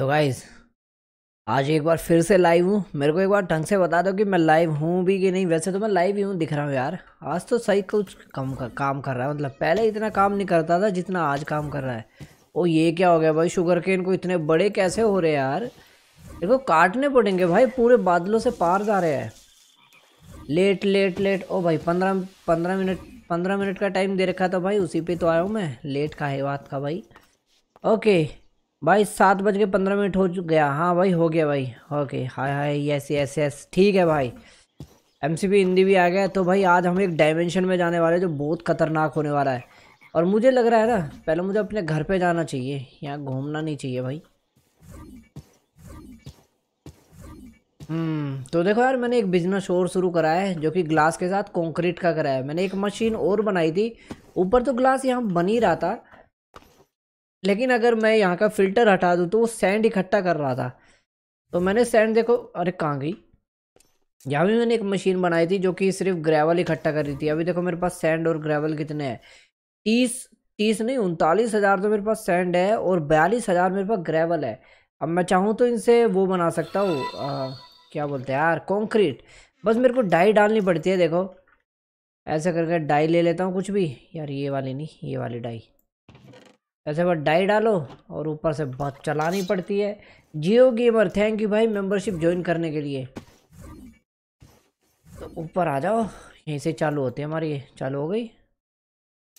तो गाइज़ आज एक बार फिर से लाइव हूँ। मेरे को एक बार ढंग से बता दो कि मैं लाइव हूँ भी कि नहीं। वैसे तो मैं लाइव ही हूँ दिख रहा हूँ यार। आज तो सही कुछ कम कर, काम कर रहा है। मतलब पहले इतना काम नहीं करता था जितना आज काम कर रहा है। ओ ये क्या हो गया भाई? शुगर केन को इतने बड़े कैसे हो रहे यार? देखो काटने पड़ेंगे भाई। पूरे बादलों से पार जा रहे हैं। लेट लेट लेट ओ भाई पंद्रह पंद्रह मिनट पंद्रह मिनट का टाइम दे रखा था भाई। उसी पे तो आया हूँ मैं। लेट का है बात का भाई। ओके भाई सात बज के पंद्रह मिनट हो चुक गया। हाँ भाई, हो गया भाई। Okay, hi hi yes yes yes ठीक है भाई। एम सी हिंदी भी आ गया तो भाई आज हम एक डायमेंशन में जाने वाले जो बहुत खतरनाक होने वाला है। और मुझे लग रहा है ना, पहले मुझे अपने घर पे जाना चाहिए, यहाँ घूमना नहीं चाहिए भाई। हम्म तो देखो यार, मैंने एक बिज़नेस और शुरू करा है, जो कि ग्लास के साथ कंक्रीट का करा है। मैंने एक मशीन और बनाई थी। ऊपर तो ग्लास यहाँ बन ही रहा था लेकिन अगर मैं यहाँ का फ़िल्टर हटा दूँ तो वो सैंड इकट्ठा कर रहा था। तो मैंने सैंड देखो, अरे कहाँ गई? यहाँ भी मैंने एक मशीन बनाई थी, जो कि सिर्फ़ ग्रेवल इकट्ठा कर रही थी। अभी देखो मेरे पास सैंड और ग्रेवल कितने हैं? तीस तीस नहीं, उनतालीस हज़ार तो मेरे पास सैंड है और बयालीस हज़ार मेरे पास ग्रेवल है। अब मैं चाहूँ तो इनसे वो बना सकता हूँ क्या बोलते हैं यार कॉन्क्रीट बस मेरे को डाई डालनी पड़ती है, देखो। ऐसा करके डाई ले लेता हूँ कुछ भी। यार ये वाली नहीं, ये वाली डाई। ऐसे बस डाई डालो और ऊपर से बहुत चलानी पड़ती है। जियो गेमर थैंक यू भाई मेंबरशिप ज्वाइन करने के लिए। तो ऊपर आ जाओ, यहीं से चालू होते हैं हमारी, ये चालू हो गई।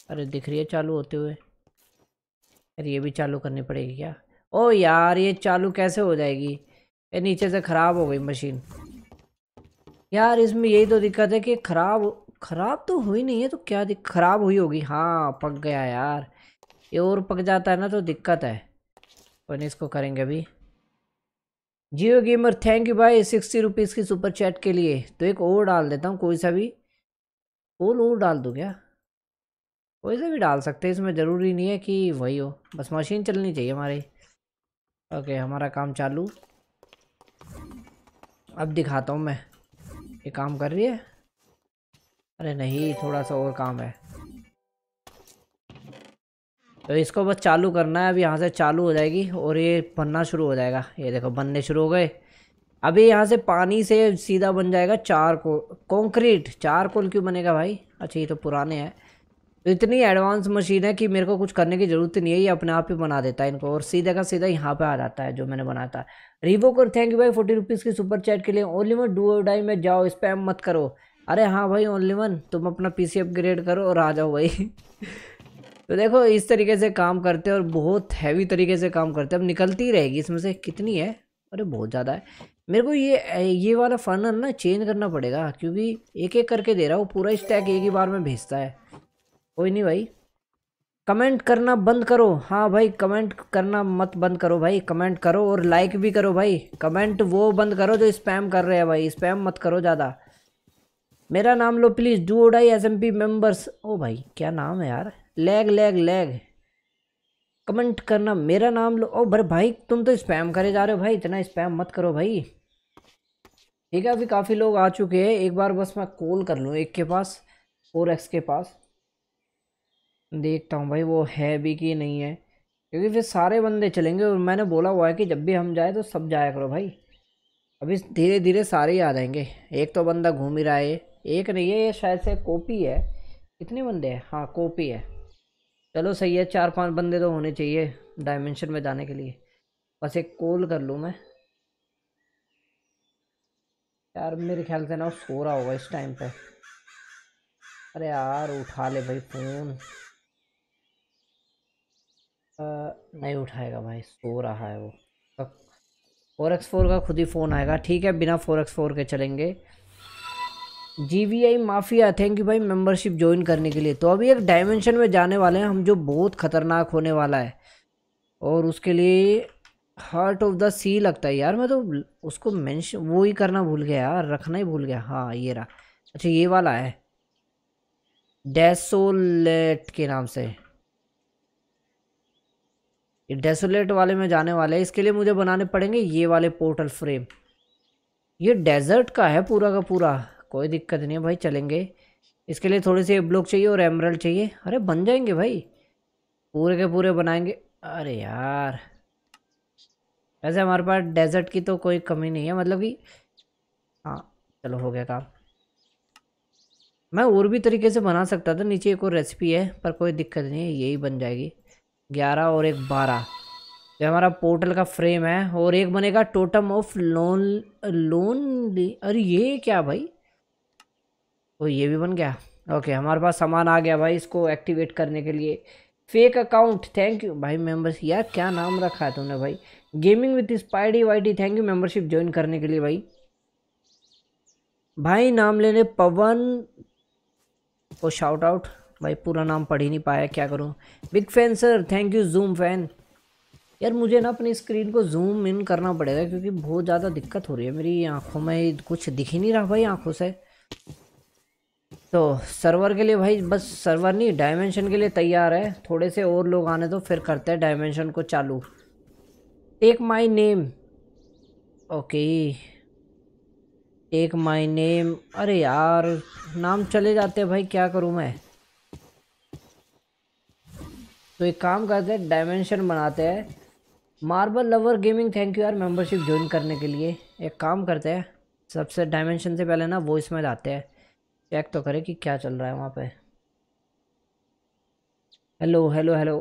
अरे दिख रही है चालू होते हुए। अरे ये भी चालू करनी पड़ेगी क्या? ओ यार, ये चालू कैसे हो जाएगी? ये नीचे से ख़राब हो गई मशीन यार, इसमें यही तो दिक्कत है कि ख़राब ख़राब तो हुई नहीं है तो क्या ख़राब हुई होगी। हाँ पक गया यार। ये और पक जाता है ना तो दिक्कत है। अपन इसको करेंगे अभी। जियो गेमर थैंक यू भाई सिक्सटी रुपीज़ की सुपर चैट के लिए। तो एक और डाल देता हूँ, कोई सा भी। फूल और डाल दूँ क्या? कोई सा भी डाल सकते हैं, इसमें ज़रूरी नहीं है कि वही हो। बस मशीन चलनी चाहिए हमारी। ओके हमारा काम चालू। अब दिखाता हूँ मैं। ये काम कर रही है? अरे नहीं, थोड़ा सा और काम है। तो इसको बस चालू करना है। अभी यहाँ से चालू हो जाएगी और ये बनना शुरू हो जाएगा। ये देखो, बनने शुरू हो गए। अभी यहाँ से पानी से सीधा बन जाएगा चार को कॉन्क्रीट चार कोल क्यों बनेगा भाई? अच्छा ये तो पुराने हैं। तो इतनी एडवांस मशीन है कि मेरे को कुछ करने की ज़रूरत नहीं है। ये अपने आप ही बना देता है इनको और सीधे का सीधा यहाँ पे आ जाता है जो मैंने बनाया था। रिवो कर थैंक यू भाई फोर्टी रुपीज़ की सुपर चैट के लिए। ओनली वन डू डाई में जाओ स्पैम मत करो। अरे हाँ भाई ओनली वन तुम अपना पीसी अपग्रेड करो और आ जाओ भाई। तो देखो, इस तरीके से काम करते हैं और बहुत हैवी तरीके से काम करते हैं। अब निकलती ही रहेगी, इसमें से कितनी है? अरे, बहुत ज़्यादा है। मेरे को ये ये वाला फनर ना चेंज करना पड़ेगा, क्योंकि एक एक करके दे रहा हूँ, पूरा स्टैक एक ही बार में भेजता है। कोई नहीं भाई। कमेंट करना बंद करो। हाँ भाई कमेंट करना मत बंद करो भाई। कमेंट करो और लाइक भी करो भाई। कमेंट वो बंद करो जो स्पैम कर रहे हैं भाई। स्पैम मत करो ज़्यादा। मेरा नाम लो प्लीज़ डू ओडाई एस एम पी मेंबर्स ओ भाई, क्या नाम है यार? Lag lag lag. कमेंट करना मेरा नाम लो। ओ भर भाई, तुम तो स्पैम करे जा रहे हो भाई। इतना स्पैम मत करो भाई। ठीक है, अभी काफ़ी लोग आ चुके हैं। एक बार बस मैं कॉल कर लूँ एक के पास फोर एक्स के पास। देखता हूँ भाई, वो है भी कि नहीं है। क्योंकि फिर सारे बंदे चलेंगे और मैंने बोला हुआ है कि जब भी हम जाए तो सब जाया करो भाई। अभी धीरे धीरे सारे ही आ जाएँगे। एक तो बंदा घूम ही रहा है। एक नहीं है, ये शायद से कॉपी है। कितने बंदे हैं? हाँ कॉपी है। चलो सही है, चार पाँच बंदे तो होने चाहिए डायमेंशन में जाने के लिए। बस एक कॉल कर लूँ मैं। यार, मेरे ख्याल से ना सो रहा होगा इस टाइम पे। अरे यार, उठा ले भाई फ़ोन। नहीं उठाएगा भाई, सो रहा है वो। फोर एक्स फोर का खुद ही फ़ोन आएगा। ठीक है, बिना फोर एक्स फोर के चलेंगे। G V I mafia thank you भाई मेंबरशिप ज्वाइन करने के लिए। तो अभी एक डायमेंशन में जाने वाले हैं, हम जो बहुत ख़तरनाक होने वाला है। और उसके लिए हार्ट ऑफ़ द सी लगता है यार, मैं तो उसको मेंशन वो ही करना भूल गया यार, रखना ही भूल गया। हाँ ये रहा। अच्छा ये वाला है। डेसोलेट के नाम से। ये डेसोलेट वाले में जाने वाले हैं। इसके लिए मुझे बनाने पड़ेंगे ये वाले पोर्टल फ्रेम ये डेजर्ट का है पूरा का पूरा। कोई दिक्कत नहीं है भाई, चलेंगे। इसके लिए थोड़ी सी ब्लॉक चाहिए और एमरल चाहिए। अरे बन जाएँगे भाई। पूरे के पूरे बनाएँगे। अरे यार। वैसे हमारे पास डेजर्ट की तो कोई कमी नहीं है मतलब कि हाँ चलो हो गया काम। मैं और भी तरीके से बना सकता था, नीचे एक और रेसिपी है, पर कोई दिक्कत नहीं है, यही बन जाएगी। ग्यारह और एक बारह। ये हमारा पोर्टल का फ्रेम है, और एक बनेगा टोटम ऑफ़ लोन लोन अरे ये क्या भाई? ओ ये भी बन गया। ओके हमारे पास सामान आ गया भाई इसको एक्टिवेट करने के लिए। फेक अकाउंट थैंक यू भाई मेंबर्स यार क्या नाम रखा है तुमने भाई? Gaming with spidey widey thank you membership join करने के लिए भाई। भाई नाम लेने पवन को शाउट आउट भाई पूरा नाम पढ़ ही नहीं पाया, क्या करूँ? Big fan sir thank you zoom fan यार मुझे ना अपनी स्क्रीन को जूम इन करना पड़ेगा क्योंकि बहुत ज़्यादा दिक्कत हो रही है मेरी आँखों में। कुछ दिख ही नहीं रहा भाई आँखों से। तो सर्वर के लिए भाई, बस सर्वर नहीं डायमेंशन के लिए तैयार है। थोड़े से और लोग आने तो फिर करते हैं डायमेंशन को चालू। Take my name okay take my name अरे यार, नाम चले जाते हैं भाई, क्या करूँ मैं? तो एक काम करते हैं डायमेंशन बनाते हैं। Marble lover gaming thank you यार मेंबरशिप ज्वाइन करने के लिए। एक काम करते हैं, सबसे डायमेंशन से पहले ना वॉइस में जाते हैं। चेक तो करें कि क्या चल रहा है वहाँ पे। Hello hello hello.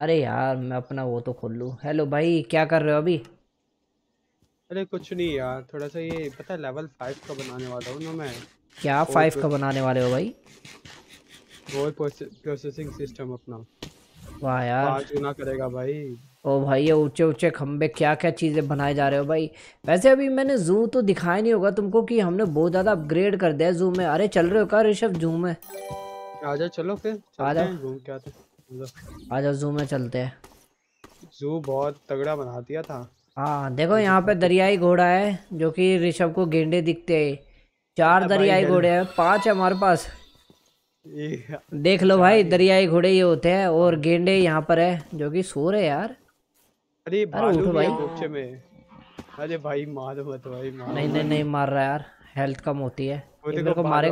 अरे यार मैं अपना वो तो खोल लूँ। हेलो भाई क्या कर रहे हो अभी? अरे कुछ नहीं यार थोड़ा सा ये पता है लेवल फाइव का बनाने वाला हूँ ना मैं। क्या फाइव का बनाने वाले हो भाई? वो प्रोसेसिंग सिस्टम अपना। वाह यार। चुना करेगा भाई। ओ भाई ये ऊँचे ऊँचे खंबे क्या क्या चीज़ें बनाए जा रहे हो भाई। वैसे अभी मैंने जू तो दिखाया नहीं होगा तुमको कि हमने बहुत ज़्यादा अपग्रेड कर दिया जू में। अरे चल रहे हो क्या ऋषभ जू में? आ जाओ चलो फिर आ जाओ। क्या जू में चलते हैं। जू बहुत तगड़ा बना दिया था। हाँ देखो यहाँ पे दरियाई घोड़ा है जो कि ऋषभ को गेंडे दिखते हैं। चार दरियाई घोड़े हैं पाँच है हमारे पास। देख लो भाई दरियाई घोड़े ये होते हैं और गेंडे यहाँ पर है जो कि सो रहे यार। अरे भालू भाई। बच्चे में? अरे भाई मार मत भाई मार नहीं नहीं नहीं मार रहा यार। हेल्थ कम होती है। मेरे को मारे।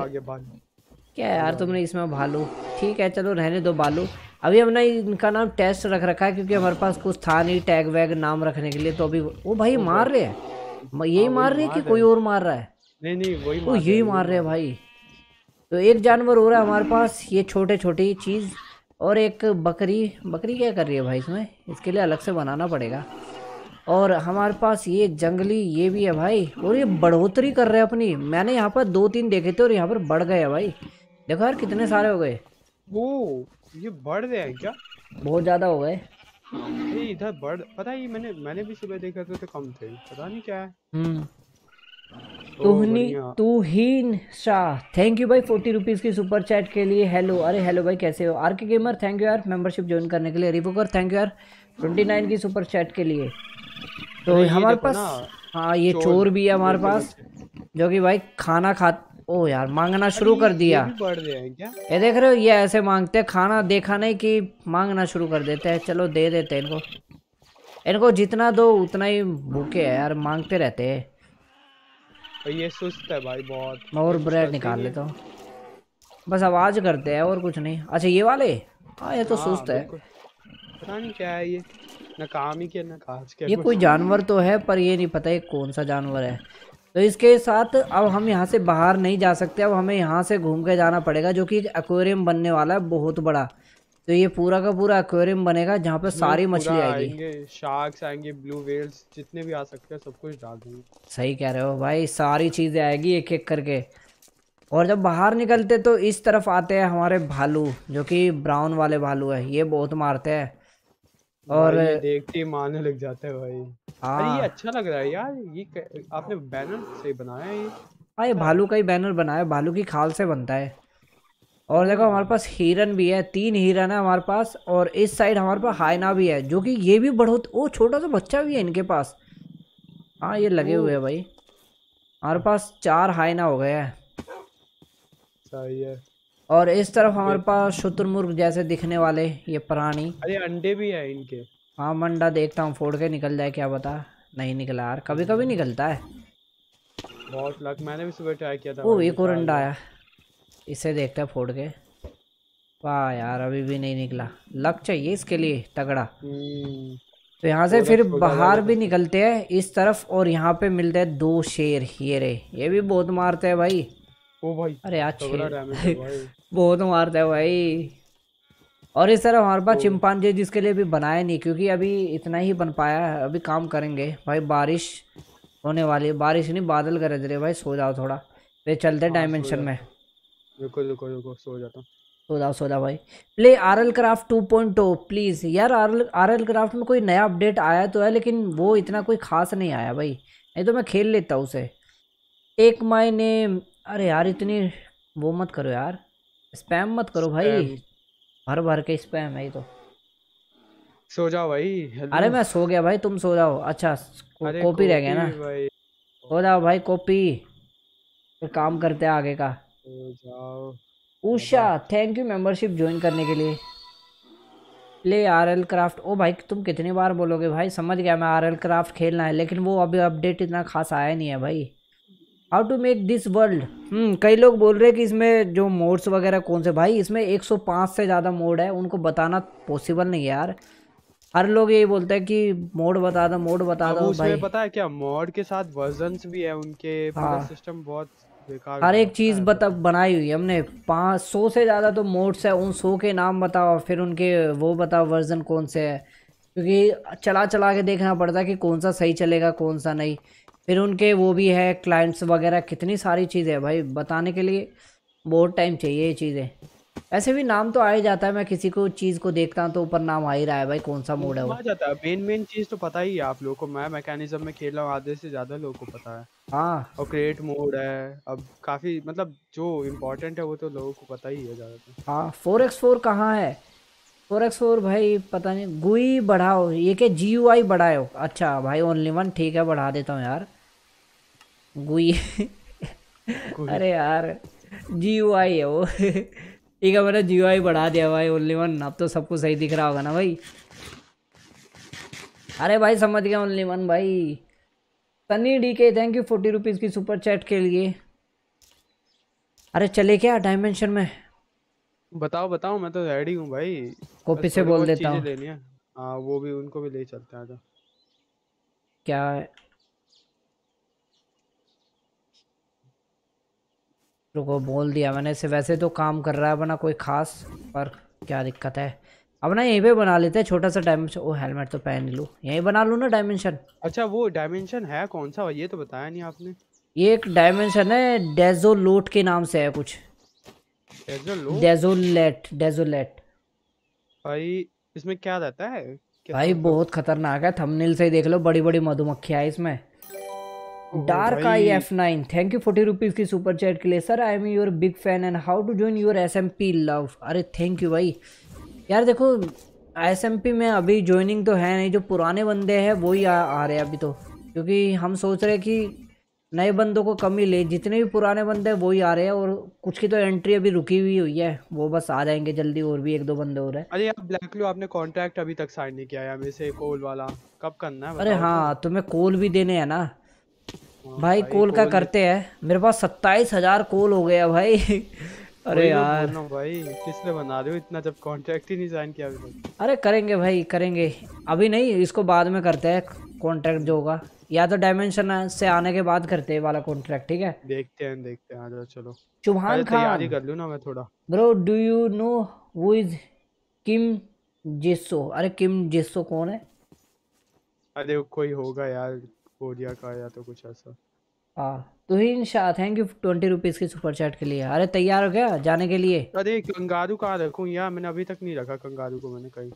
क्या यार तुमने इसमें भालू। ठीक है चलो रहने दो बालू। अभी हमने इनका नाम टेस्ट रख रखा है क्योंकि हमारे पास कुछ था नहीं टैग वैग नाम रखने के लिए तो अभी वो भाई मार रहे हैं। यही हाँ, मार रहे हैं कि कोई और मार रहा है? नहीं नहीं वही वो यही मार रहे हैं भाई। तो एक जानवर हो रहा है हमारे पास ये छोटे छोटी चीज़। और एक बकरी बकरी क्या कर रही है भाई इसमें? इसके लिए अलग से बनाना पड़ेगा। और हमारे पास ये जंगली ये भी है भाई। और ये बढ़ोतरी कर रहे हैं अपनी। मैंने यहाँ पर दो तीन देखे थे और यहाँ पर बढ़ गए भाई। देखो यार कितने सारे हो गए। वो ये बढ़ रहे हैं क्या? बहुत ज़्यादा हो गए। इधर बढ़ पता है मैंने मैंने भी सुबह देखा था तो कम थे। पता नहीं क्या है। हम्म। तुहनी तुहीन शाह। थैंक यू भाई फोर्टी रुपीज़ की सुपर चैट के लिए। हेलो अरे हेलो भाई कैसे हो? R K gamer thank you यार। मेंबरशिप ज्वाइन करने के लिए। रिपोकर थैंक यू यार। ट्वेंटी नाइन की सुपर चैट के लिए। तो हमारे पास हाँ ये चोर भी है हमारे पास। जो कि भाई खाना खा ओ यार मांगना शुरू कर दिया। ये देख रहे हो ये ऐसे मांगते हैं। खाना देखा नहीं कि मांगना शुरू कर देते हैं। चलो दे देते हैं इनको। इनको जितना दो उतना ही भूखे है यार मांगते रहते हैं। ये सुस्त है भाई बहुत। मैं और ब्रेड निकाल लेता हूँ। बस आवाज़ करते हैं और कुछ नहीं। अच्छा ये वाले? हाँ ये तो हाँ, सुस्त है। पता नहीं क्या है ये। ना काम ही किया ना काज क्या ये कोई जानवर तो है पर ये नहीं पता ये कौन सा जानवर है। तो इसके साथ अब हम यहाँ से बाहर नहीं जा सकते। अब हमें यहाँ से घूम के जाना पड़ेगा जो कि एक एक्वेरियम बनने वाला है बहुत बड़ा। तो ये पूरा का पूरा एक्वेरियम बनेगा जहाँ पे सारी मछली आएगी। शार्क्स आएँगे ब्लू वेल्स जितने भी आ सकते हैं सब कुछ डाल देंगे। सही कह रहे हो भाई सारी चीज़ें आएगी एक एक करके। और जब बाहर निकलते तो इस तरफ़ आते हैं हमारे भालू जो कि ब्राउन वाले भालू है ये बहुत मारते हैं। और देखते ही मारने लग जाते हैं भाई। हाँ अरे ये अच्छा लग रहा है यार ये आपने बैनर से बनाया है ये। हाँ ये भालू का ही बैनर बनाया भालू की खाल से बनता है। और देखो हमारे पास हिरन भी है तीन हिरन है हमारे पास और इस साइड हमारे पास हाइना भी है जो कि ये भी बढ़ोत वो छोटा सा बच्चा भी है इनके पास। हाँ ये लगे हुए हैं भाई। हमारे पास चार हाइना हो गए हैं। सही है। और इस तरफ़ हमारे पास शुतुरमुर्ग जैसे दिखने वाले ये प्राणी। अरे अंडे भी है इनके। हाँ मंडा देखता हूँ फोड़ के निकल जाए क्या बता नहीं निकला यार कभी कभी निकलता है। बहुत लक मैंने भी सुबह ट्राई किया था ओ एक और अंडा आया इसे देखते हैं फोड़ के। वाह यार अभी भी नहीं निकला। लक चाहिए इसके लिए तगड़ा। तो यहाँ से फिर बाहर भी निकलते हैं इस तरफ़ और यहाँ पे मिलते हैं दो शेर ये रे। ये भी बहुत मारते हैं भाई। ओ भाई अरे यार शेर। बहुत मारते हैं भाई। और इस तरह हमारे पास चिंपांजे जिसके लिए भी बनाया नहीं क्योंकि अभी इतना ही बन पाया है। अभी काम करेंगे। भाई बारिश होने वाली है। बारिश नहीं बादल गरज रहे भाई। सो जाओ थोड़ा। फिर चलते डायमेंशन हाँ, में। रुको रुको रुको सो जाता हूँ। सो जाओ सो जाओ भाई। Play R L craft two point two please यार आर एल क्राफ्ट में कोई नया अपडेट आया तो है लेकिन वो इतना कोई खास नहीं आया भाई। नहीं तो मैं खेल लेता उसे। एक माई नेम अरे यार इतनी वो मत करो यार। स्पैम मत करो भाई। भर भर के स्पैम है तो। सो जाओ भाई अरे मैं सो गया भाई तुम सो जाओ। अच्छा कॉपी रह गया ना। सो जाओ भाई कॉपी फिर काम करते हैं आगे का। जाओ। Usha thank you membership join करने के लिए। प्ले आर एल क्राफ्ट ओ भाई तुम कितनी बार बोलोगे भाई? समझ गया मैं आर एल क्राफ्ट खेलना है लेकिन वो अभी अपडेट इतना खास आया नहीं है भाई। How to make this world कई लोग बोल रहे हैं कि इसमें जो मोड्स वगैरह कौन से भाई इसमें 105 से ज़्यादा मोड है उनको बताना पॉसिबल नहीं है यार। हर लोग यही बोलते हैं कि मोड बता दो मोड बता दो भाई। पता है क्या मोड के साथ वर्जन्स भी है उनके हाँ। सिस्टम बहुत हर एक चीज़ बता बनाई हुई हमने। पाँच सौ से ज़्यादा तो मोड्स है उन सौ के नाम बताओ फिर उनके वो बताओ वर्जन कौन से है। क्योंकि चला चला के देखना पड़ता है कि कौन सा सही चलेगा कौन सा नहीं। फिर उनके वो भी है क्लाइंट्स वगैरह कितनी सारी चीज़ें भाई बताने के लिए बहुत टाइम चाहिए ये चीज़ें। ऐसे भी नाम तो आ ही जाता है मैं किसी को चीज़ को देखता हूँ तो ऊपर नाम आ ही रहा है भाई कौन सा मोड है वो? जाता है। मेन मेन चीज़ तो पता ही है आप लोगों को मैं मैकेनिज्म में खेल रहा हूँ आधे से ज़्यादा लोगों को पता है। हाँ। और क्रिएट मोड है अब काफ़ी मतलब जो इम्पोर्टेंट है वो तो लोगों को पता ही है ज़्यादातर। हाँ फोर एक्स फोर कहाँ है? फोर एक्स फोर भाई पता नहीं गुई बढ़ाओ ये क्या जी यू आई बढ़ाओ अच्छा भाई ओनली वन ठीक है बढ़ा देता हूँ यार। गुई। अरे यार जी यू आई है वो। ठीक है मैंने जी यू आई बढ़ा दिया भाई ओनली वन अब तो सबको सही दिख रहा होगा ना भाई। अरे भाई समझ गया ओनली वन भाई। Sunny D K thank you forty rupees की सुपर चैट के लिए। अरे चले क्या डायमेंशन में? बताओ बताओ मैं तो रेडी हूँ भाई। कॉपी से बोल देता हूँ। हाँ वो भी उनको भी ले चलते हैं क्या है रुको बोल दिया। मैंने इसे वैसे तो काम कर रहा है बना कोई खास पर क्या दिक्कत है? अब ना यहीं पे बना लेते हैं छोटा सा डायमेंशन ओ हेलमेट तो पहन लूँ। यहीं बना लूँ ना डायमेंशन अच्छा वो डायमेंशन है कौन सा? ये तो बताया नहीं आपने। ये एक डायमेंशन है डेजोलोट के नाम से है कुछ। डेजोलेट डेजोलेट भाई इसमें क्या रहता है? भाई बहुत खतरनाक है। थंबनेल से ही देख लो बड़ी बड़ी मधुमक्खियाँ है इसमें। Dark I F nine thank you forty rupees की सुपर चैट के लिए। Sir I am your big fan and how to join your S M P love अरे थैंक यू भाई। यार देखो एस एम पी में अभी ज्वाइनिंग तो है नहीं जो पुराने बंदे हैं वो ही आ, आ रहे हैं अभी तो। क्योंकि हम सोच रहे हैं कि नए बंदों को कम ले जितने भी पुराने बंदे हैं वही आ रहे हैं और कुछ की तो एंट्री अभी रुकी हुई हुई है। वो बस आ जाएँगे जल्दी और भी एक दो बंदे और है। अरे यार ब्लैक लो आपने कॉन्ट्रैक्ट अभी तक साइन नहीं किया है हमें से कॉल वाला। कब करना है अरे हाँ तुम्हें कॉल भी देने हैं ना। भाई, कोल का करते हैं? मेरे पास सत्ताईस हज़ार कोल हो गया भाई। अरे यार। भाई किसने बना रहे हो इतना? जब कॉन्ट्रैक्ट ही नहीं साइन किया अभी अरे करेंगे भाई करेंगे। अभी नहीं इसको बाद में करते हैं कॉन्ट्रैक्ट जो होगा। या तो डायमेंशन से आने के बाद करते हैं वाला कॉन्ट्रैक्ट ठीक है? देखते हैं देखते हैं आ चलो। चुहान खान तैयारी कर लूँ ना मैं थोड़ा। Bro do you know who is Kim Jisoo अरे किम जिसो कौन है? अरे कोई होगा यार। कोरिया का या तो कुछ ऐसा। हाँ तो ही Shah thank you twenty rupees की सुपर चैट के लिए। अरे तैयार हो गया जाने के लिए? अरे कंगारू कहाँ रखूँ? यार मैंने अभी तक नहीं रखा कंगारू को मैंने कहीं।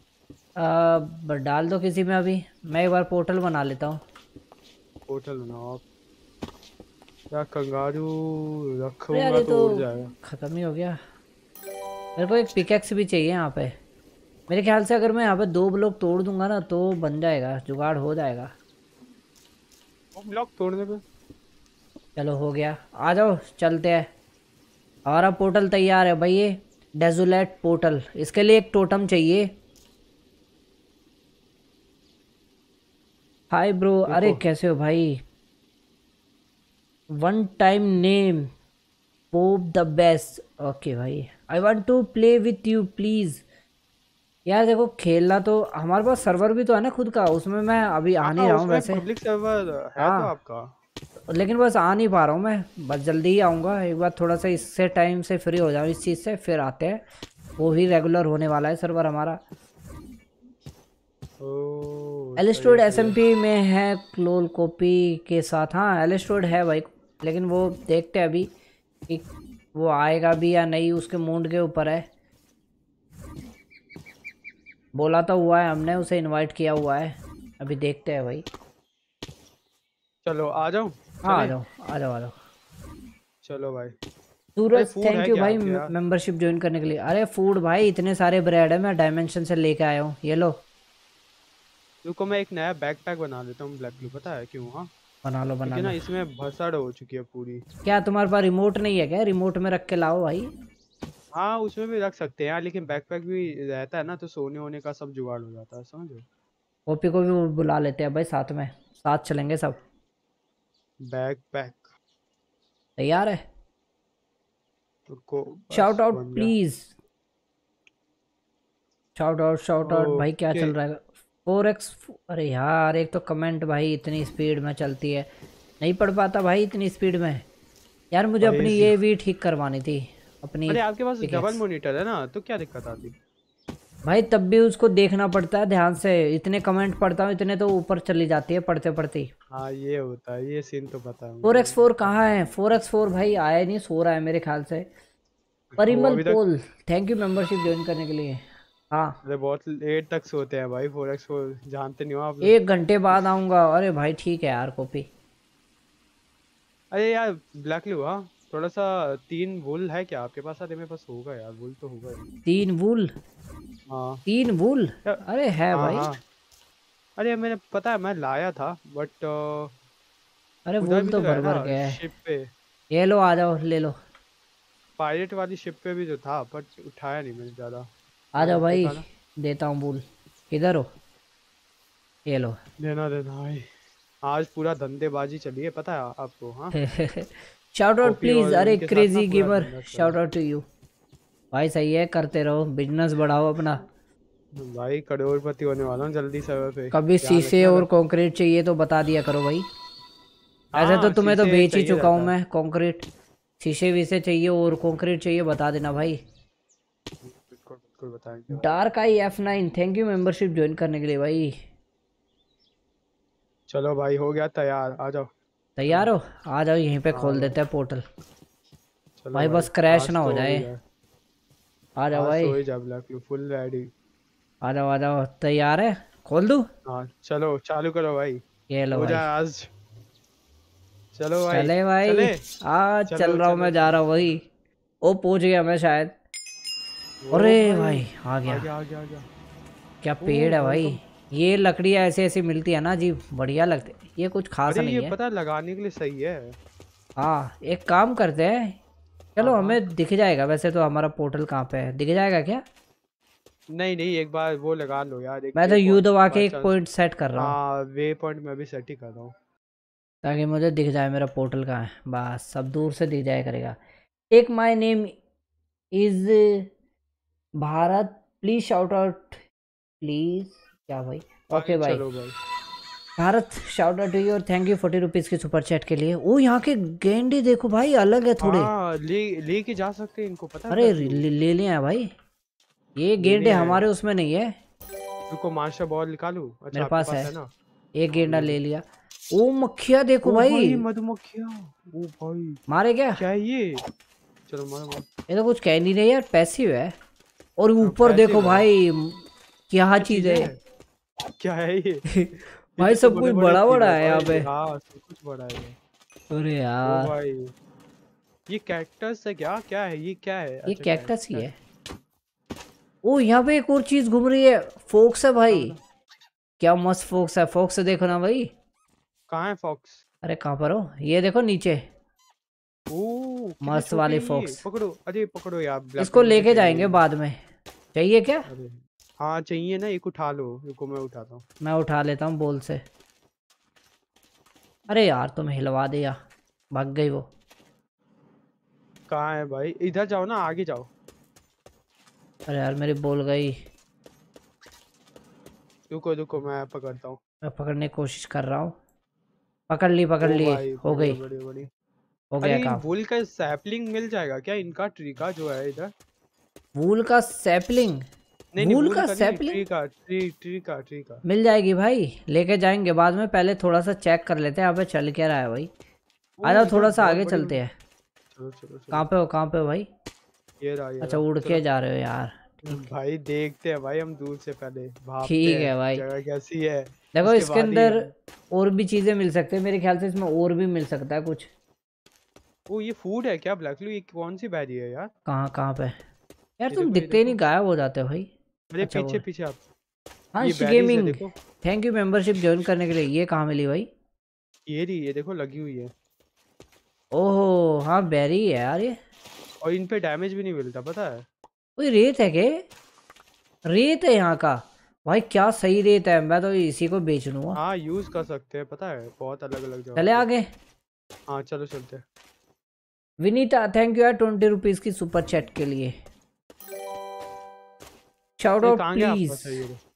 डाल दो किसी में अभी। मैं एक बार पोर्टल बना लेता हूँ। पोर्टल बनाओ आप। यार कंगारू रखूँगा तो, तो जाएगा। ख़त्म ही हो गया। मेरे को एक पिकेक्स भी चाहिए यहाँ पे। मेरे ख्याल से अगर मैं यहाँ पे दो ब्लॉक तोड़ दूँगा ना तो बन जाएगा जुगाड़ हो जाएगा। ब्लॉक तोड़ने पे। चलो हो गया। आ जाओ चलते हैं। हमारा पोर्टल तैयार है भाई ये डेजुलेट पोर्टल। इसके लिए एक टोटम चाहिए। हाय ब्रो अरे कैसे हो भाई? One time name pope the best okay भाई I want to play with you please यार देखो खेलना तो हमारे पास सर्वर भी तो है ना खुद का उसमें मैं अभी आ नहीं हाँ, रहा हूँ वैसे। पब्लिक सर्वर है तो हाँ। आपका। लेकिन बस आ नहीं पा रहा हूँ मैं बस जल्दी ही आऊँगा एक बार थोड़ा सा इससे टाइम से फ्री हो जाऊँ इस चीज़ से फिर आते हैं। वो भी रेगुलर होने वाला है सर्वर हमारा। एलिस्टोड एस एम पी में है क्लोल कॉपी के साथ। हाँ एलिस्टोड है भाई लेकिन वो देखते हैं अभी कि वो आएगा भी या नहीं उसके मूड के ऊपर है। बोला तो हुआ है हमने उसे इनवाइट किया हुआ है। अभी देखते हैं भाई। चलो आ जाओ हाँ आ जाओ आ जाओ आ जाओ। चलो भाई। सूरज थैंक यू भाई मेंबरशिप ज्वाइन करने के लिए। अरे फ़ूड भाई इतने सारे ब्रेड है मैं डायमेंशन से लेके आया हूँ। ये लो। रुको मैं एक नया बैकपैक बना देता हूँ ब्लैक ब्लू पता है क्यों? हाँ। बना लो बना लो ना इसमें भसड़ हो चुकी है पूरी। क्या तुम्हारे पास रिमोट नहीं है क्या? रिमोट में रख के लाओ भाई। हाँ उसमें भी रख सकते हैं लेकिन बैकपैक भी रहता है ना तो सोने होने का सब जुगाड़ हो जाता है समझो ओपी को भी बुला लेते हैं भाई साथ में साथ चलेंगे सब। बैकपैक तैयार है? Shout out please shout out shout out भाई क्या चल रहा है? फोर एक्स अरे यार एक तो कमेंट भाई इतनी स्पीड में चलती है। नहीं पढ़ पाता भाई इतनी स्पीड में। यार मुझे अपनी ये भी ठीक करवानी थी। अपनी अरे आपके पास डबल मॉनिटर है ना? तो क्या दिक्कत आती? भाई तब भी उसको देखना पड़ता है ध्यान से। इतने कमेंट पढ़ता हूँ इतने तो ऊपर चली जाती है पढ़ते पढ़ते हाँ। ये होता है ये सीन तो पता है। फोर एक्स फोर कहाँ है? फोर एक्स फोर भाई आया नहीं सो रहा है मेरे ख्याल से। Parimal Paul thank you membership join करने के लिए। हाँ। अरे बहुत लेट तक सोते हैं भाई फोर एक्स फोर जानते नहीं हो आप एक घंटे बाद आऊँगा। अरे भाई ठीक है यार कॉपी अरे यार ब्लैक लू हाँ थोड़ा सा तीन वुल है क्या? आपके पास अरे मेरे पास होगा यार वुल तो होगा तीन वुल? हाँ। तीन वुल? अरे है हाँ, भाई। हाँ। अरे मैंने पता है मैं लाया था बट अरे वुल तो भर भर गया है। शिप पे। ये लो आ जाओ ले लो। पायलट वाली शिप पे भी जो था बट उठाया नहीं मैंने ज़्यादा। आ जाओ भाई देता हूँ बुल किधर हो। ये लो। देना देना भाई। आज पूरा धंधेबाजी चली है पता है आपको हाँ? शाउट आउट प्लीज़ अरे crazy gamer shout out to you भाई सही है करते रहो बिज़नेस बढ़ाओ अपना। भाई करोड़पति होने वाला हूँ जल्दी सर्वर पे। कभी शीशे और कंक्रीट चाहिए तो बता दिया करो भाई। ऐसे हाँ, तो तुम्हें तो बेच ही चुका हूँ मैं कंक्रीट शीशे वीसे चाहिए और कंक्रीट चाहिए बता देना भाई। Dark I F nine thank you membership join करने के लिए भाई। चलो भाई हो गया तैयार आ जाओ। तैयार हो? आ जाओ यहीं पे खोल। देते हैं पोर्टल भाई, भाई बस क्रैश ना हो तो जाए। आ जाओ भाई। जा फुल रेडी आ जाओ आ जाओ। तैयार है? खोल दूँ? हाँ चलो चालू करो भाई। ये लो आज। चलो भाई चले भाई। आ चल रहा हूँ मैं जा रहा हूँ भाई ओ पहुँच गया मैं शायद। अरे भाई आ गया। आ गया, आ गया, आ गया। क्या पेड़ है भाई ये लकड़ियाँ ऐसे ऐसे मिलती है ना जी बढ़िया लगते ये कुछ खास नहीं ये है। पता लगाने के लिए सही है। हाँ एक काम करते हैं। चलो हाँ, हाँ। हमें दिख जाएगा वैसे तो हमारा पोर्टल कहाँ पे है। दिख जाएगा क्या? नहीं नहीं एक बार वो लगा लो यार एक मैं तो यू दबा के एक पॉइंट सेट कर रहा हूँ। वे पॉइंट मैं भी सेट ही कर रहा हूँ। ताकि मुझे दिख जाए मेरा पोर्टल कहाँ है। बस सब दूर से दिख जाए करेगा। Take my name is Bharat please shout out please क्या भाई? ओके भाई। भारत शाउट आउट यू और थैंक यू फोर्टी रुपीज़ के सुपर चैट के लिए। ओ यहाँ के गेंडे देखो भाई अलग है थोड़े। हाँ, ले लेके जा सकते हैं इनको पता अरे ले, ले लिया भाई। ये गेंडे हमारे उसमें नहीं है। रुको मार्शा बॉल निकालू। अच्छा मेरे पास, पास है, है ना? एक गेंडा ले लिया। ओ मक्खिया देखो भाई। मधुमक्खिया। ओ भाई। मारे क्या? क्या ये? चलो मारो ये तो कुछ कह नहीं रहे यार पैसिव है। और हाँ, ऊपर देखो भाई क्या चीज़ है? क्या है ये? भाई सब कुछ बड़ा बड़ा है यहाँ पे। हाँ सब कुछ बड़ा है अरे यार। भाई। ये कैक्टस है क्या? क्या है? ये क्या है? ये कैक्टस अच्छा, ही? है ओ यहाँ पे एक और चीज़ घूम रही है। फोक्स है भाई। हाँ। क्या मस्त फोक्स है। फोक्स देखो ना भाई। कहाँ है फोक्स? अरे कहाँ पर हो? ये देखो नीचे। ओ मस्त वाली फोक्स। पकड़ो। अरे पकड़ो यार इसको लेके जाएँगे बाद में। चाहिए क्या? हाँ चाहिए ना एक उठा लो रुको मैं उठाता हूँ। मैं उठा लेता हूँ बोल से। अरे यार तुम हिलवा दिया। भाग गई वो। कहाँ है भाई? इधर जाओ ना आगे जाओ। अरे यार मेरी बोल गई। रुको रुको मैं पकड़ता हूँ। मैं पकड़ने की कोशिश कर रहा हूँ। पकड़ ली पकड़ ली। हो गई। बड़ी बड़ी हो गया काम। वूल का सैपलिंग मिल जाएगा क्या? इनका ट्री का जो है इधर? वूल का सैपलिंग? नहीं वूल का सैपलिंग ट्री का ट्री ट्री का ट्री का मिल जाएगी भाई लेके जाएँगे बाद में पहले थोड़ा सा चेक कर लेते हैं यहाँ पे चल क्या रहा है भाई। आ जाओ थोड़ा सा आगे चलते हैं। चलो चलो कहाँ पे हो कहाँ पे हो भाई? ये रहा ये अच्छा उड़ के जा रहे हो यार। भाई देखते हैं भाई हम दूर से पहले ठीक है। भाई। जगह कैसी है देखो इसके अंदर और भी चीज़ें मिल सकती है मेरे ख्याल से इसमें और भी मिल सकता है कुछ। वो ये फ़ूड है क्या ब्लैक ये कौन सी बैरी है यार? कहाँ कहाँ पे? यार तुम दिखते ही नहीं गायब हो जाते हो भाई। मेरे अच्छा पीछे पीछे आप। हाँ gaming thank you membership join करने के लिए। ये कहाँ मिली भाई? ये रही ये देखो लगी हुई है। ओहो हाँ बेरी है यार ये। और इन पे डैमेज भी नहीं मिलता पता है? कोई रेत है के रेत है यहाँ का। भाई क्या सही रेत है। मैं तो इसी को बेच लूँगा। हाँ यूज़ कर सकते हैं पता है? बहुत अलग अलग जगह चले आगे। हाँ चलो चलते विनीता थैंक यू यार ट्वेंटी रुपीज़ की सुपर चैट के लिए। शाउट आउट प्लीज़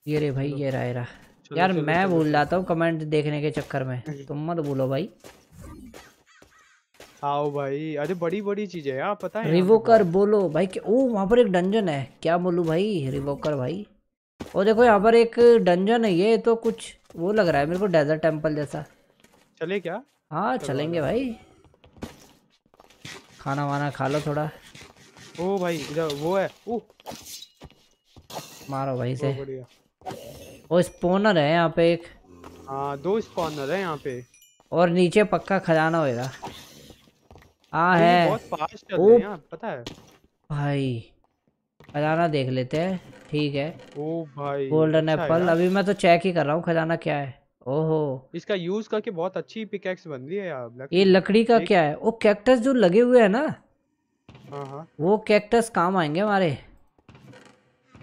ये रे भाई ये रहा ये रहा। यार मैं भूल जाता हूँ कमेंट देखने के चक्कर में। तुम मत भूलो भाई। आओ भाई। अरे बड़ी बड़ी चीज़ें यार पता है रिवोकर बोलो भाई ओ वहाँ पर एक डंजन है। क्या बोलूँ भाई? रिवोकर भाई। ओ देखो यहाँ पर एक डंजन है ये तो कुछ वो लग रहा है मेरे को डेजर्ट टेंपल जैसा। चले क्या? हाँ चलेंगे भाई। खाना वाना खा लो थोड़ा। ओ भाई इधर वो है। ओ। मारो भाई से। वो स्पॉनर है यहाँ पे एक। हाँ दो स्पॉनर है यहाँ पे। और नीचे पक्का खजाना होएगा। हाँ है। बहुत फास्ट चल रहे हैं पता है। भाई खजाना देख लेते हैं। ठीक है। ओ भाई गोल्डन एप्पल अभी मैं तो चेक ही कर रहा हूँ खजाना क्या है। ओहो। इसका यूज़ करके बहुत अच्छी पिकैक्स बन रही है यार ये लकड़ी का क्या है? वो कैक्टस जो लगे हुए है ना हाँ हाँ। वो कैक्टस काम आएँगे हमारे।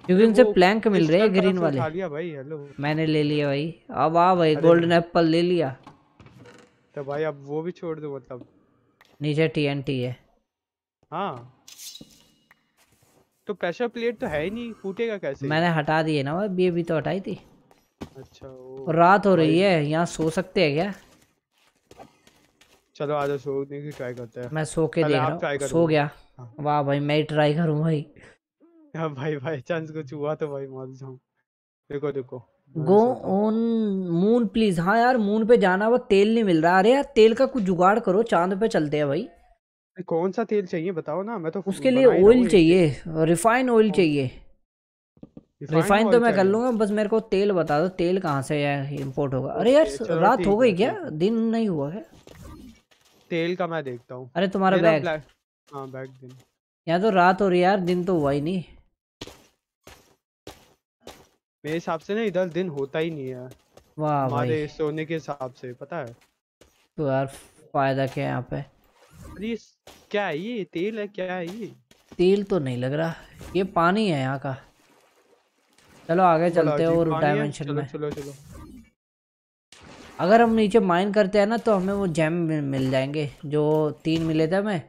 क्योंकि उनसे प्लैंक मिल रहे हैं ग्रीन वाले। भाई हेलो मैंने ले लिया भाई। अब आ भाई गोल्डन एप्पल ले लिया। तो भाई अब वो भी छोड़ दो मतलब। नीचे टीएनटी है। हाँ। तो प्रेशर प्लेट तो है ही नहीं फूटेगा कैसे? मैंने हटा दिए ना अभी अभी तो हटाई थी। अच्छा वो रात हो रही है यहाँ सो सकते हैं क्या? चलो आज सोने की ट्राई करते हैं। मैं सो के देख रहा हूँ। सो गया। हाँ। वाह भाई मैं ट्राई करूँ भाई। हाँ भाई भाई चांस कुछ हुआ तो भाई मर जाऊँ देखो देखो गो ऑन मून प्लीज़ हाँ यार मून पे जाना वो तेल नहीं मिल रहा। अरे यार तेल का कुछ जुगाड़ करो चाँद पे चलते हैं भाई। कौन सा तेल चाहिए बताओ ना मैं तो उसके लिए ऑयल चाहिए रिफाइन ऑयल चाहिए। रिफाइन तो मैं कर लूँगा बस मेरे को तेल बता दो तेल कहाँ से इम्पोर्ट होगा। अरे यार रात हो गई क्या? दिन नहीं हुआ है तेल का मैं देखता हूँ। अरे तुम्हारा बैग हाँ बैग दिन। यहाँ तो रात हो रही है यार दिन तो हुआ ही नहीं। मेरे हिसाब से ना इधर दिन होता ही नहीं है। वाह हमारे सोने के हिसाब से पता है? तो यार फ़ायदा क्या है यहाँ पे? अरे क्या है ये? तेल है क्या है ये? तेल तो नहीं लग रहा। ये पानी है यहाँ का। चलो आगे चलते हैं और डायमेंशन में। चलो चलो। अगर हम नीचे माइन करते हैं ना तो हमें वो जेम मिल जाएँगे जो तीन मिले थे हमें।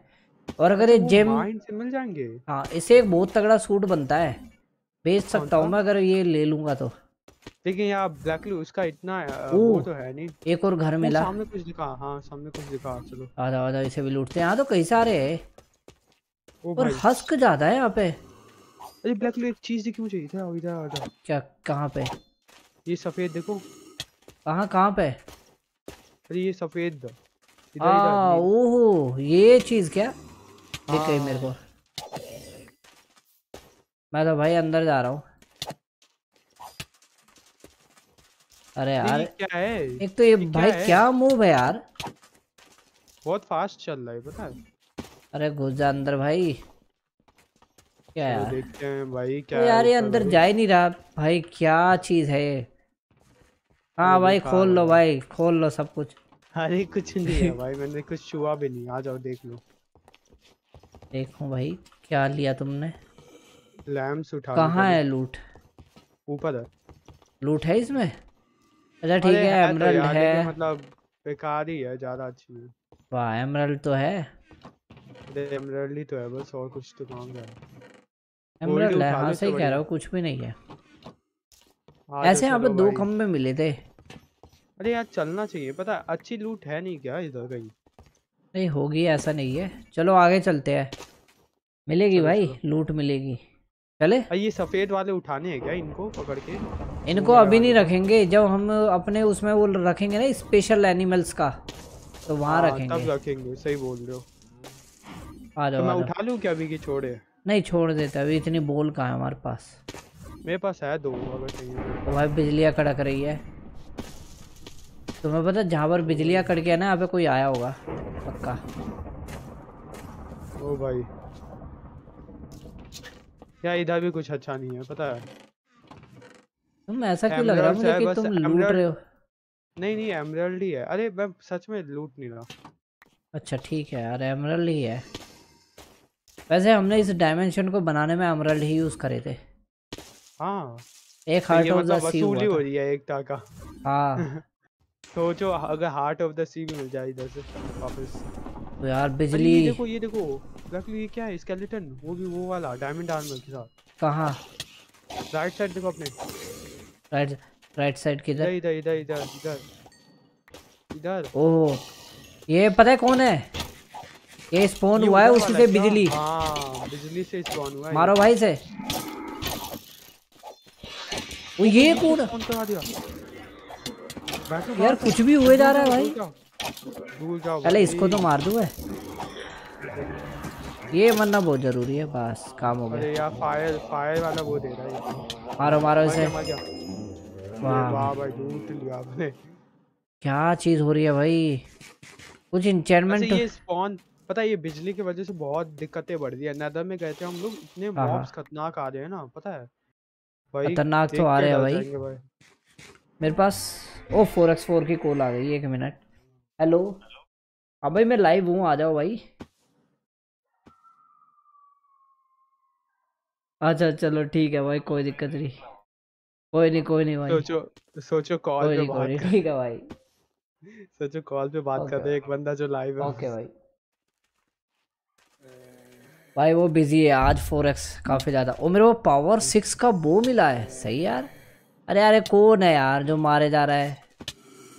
और अगर ये जेम माइन से मिल जाएँगे? हाँ इसे एक बहुत तगड़ा सूट बनता है। बेच सकता हूँ मैं अगर ये ले लूँगा तो। लेकिन यार ब्लैक उसका इतना वो तो है नहीं। एक और घर मिला। सामने कुछ दिखा हाँ सामने कुछ दिखा चलो। आ जाओ आ जाओ इसे भी लूटते हैं। यहाँ तो कई सारे है। और हस्क ज़्यादा है यहाँ पे। अरे ब्लैक एक चीज़ दिखी मुझे इधर इधर आ जाओ क्या कहाँ पे? ये सफ़ेद देखो। कहाँ कहाँ पे? अरे ये सफ़ेद। ओहो ये चीज़ क्या? दिख गई मेरे को। मैं तो भाई अंदर जा रहा हूँ। अरे यार क्या है? एक तो ये, ये भाई क्या, क्या मूव है यार? बहुत फास्ट चल रहा है पता है? अरे घुस जा अंदर भाई। क्या यार? देखते हैं भाई क्या तो यार ये अंदर जा ही नहीं रहा। भाई क्या चीज़ है हाँ भाई खोल लो भाई खोल लो सब कुछ। अरे कुछ नहीं है भाई मैंने कुछ छुआ भी नहीं आ जाओ देख लो। देखो भाई क्या लिया तुमने? लैम्स उठा कहाँ है लूट? ऊपर है। लूट है इसमें? अच्छा ठीक है एमरल्ड है, है मतलब बेकार ही है ज़्यादा अच्छी है। वाह एमरल्ड तो है। एमरल्ड ही तो है बस और कुछ तो काम है। एमरल्ड है हाँ सही कह रहा हूँ कुछ भी नहीं है। ऐसे यहाँ पे दो खम्बे मिले थे। अरे यार चलना चाहिए पता अच्छी लूट है नहीं क्या इधर कहीं? नहीं होगी ऐसा नहीं है। चलो आगे चलते हैं। मिलेगी भाई लूट मिलेगी। चले। ये सफ़ेद वाले उठाने हैं क्या इनको पकड़ के? इनको अभी नहीं रखेंगे जब हम अपने उसमें वो रखेंगे ना स्पेशल एनिमल्स का तो वहाँ हाँ, रखेंगे तब रखेंगे। सही बोल रहे हो। आ जाओ तो मैं उठा लूँ क्या अभी की छोड़े? नहीं छोड़ देते अभी इतनी बोल कहाँ है हमारे पास? मेरे पास है दो अगर चाहिए तो भाई बिजलियाँ कड़क रही है। तुम्हें पता जहाँ पर बिजलियाँ कड़के है ना यहाँ पे कोई आया होगा पक्का। ओ भाई। या इधर भी कुछ अच्छा नहीं है पता है? तुम ऐसा क्यों लग रहा है मुझे कि तुम लूट रहे हो? नहीं नहीं एमरल्ड ही है। अरे मैं सच में लूट नहीं रहा। अच्छा ठीक है यार एमरल्ड ही है। वैसे हमने इस डायमेंशन को बनाने में एमरल्ड ही यूज़ करे थे। हाँ। एक हार्ट ऑफ़ द सी हो रही है एक टाका हाँ। सोचो अगर हार्ट ऑफ़ द सी भी मिल जाए इधर से वापस। तो यार बिजली ये देखो ये देखो। एक्चुअली ये क्या है? स्केलेटन वो भी वो वाला डायमंड आर्मर के साथ। कहाँ? राइट साइड देखो अपने। राइट राइट साइड किधर? इधर इधर इधर इधर इधर। ओह। ये पता है कौन है? ये स्पॉन हुआ है उसी से बिजली। हाँ बिजली से स्पॉन हुआ है। मारो भाई से वो ये कौन कौन करा दिया। यार कुछ भी हुए जा रहा है भाई। पहले इसको तो मार दू है ये मरना बहुत ज़रूरी है बस काम हो गया। अरे यार फायर फायर वाला वो दे रहा है मारो मारो इसे। वाह। भाई लूट लिया आपने। क्या चीज़ हो रही है भाई? कुछ इंचेंटमेंट ये स्पॉन पता है ये बिजली की वजह से बहुत दिक्कतें बढ़ रही है। नेदर में गए थे हम लोग इतने मॉब्स हाँ, हाँ। खतरनाक आ रहे हैं ना पता है? भाई खतरनाक तो आ रहे हैं भाई। मेरे पास ओ फोर एक्स फोर की कॉल आ गई एक मिनट। हेलो हाँ भाई मैं लाइव हूँ आ जाओ भाई। अच्छा चलो ठीक है भाई कोई दिक्कत नहीं। कोई नहीं कोई नहीं भाई। सोचो सोचो कॉल पे बात ठीक है भाई। सोचो कॉल पे बात कर रहे एक बंदा जो लाइव है। ओके भाई। भाई वो बिज़ी है आज फोर एक्स काफ़ी ज़्यादा। ओ मेरे को पावर सिक्स का बो मिला है। सही यार। अरे अरे कौन है यार जो मारे जा रहा है?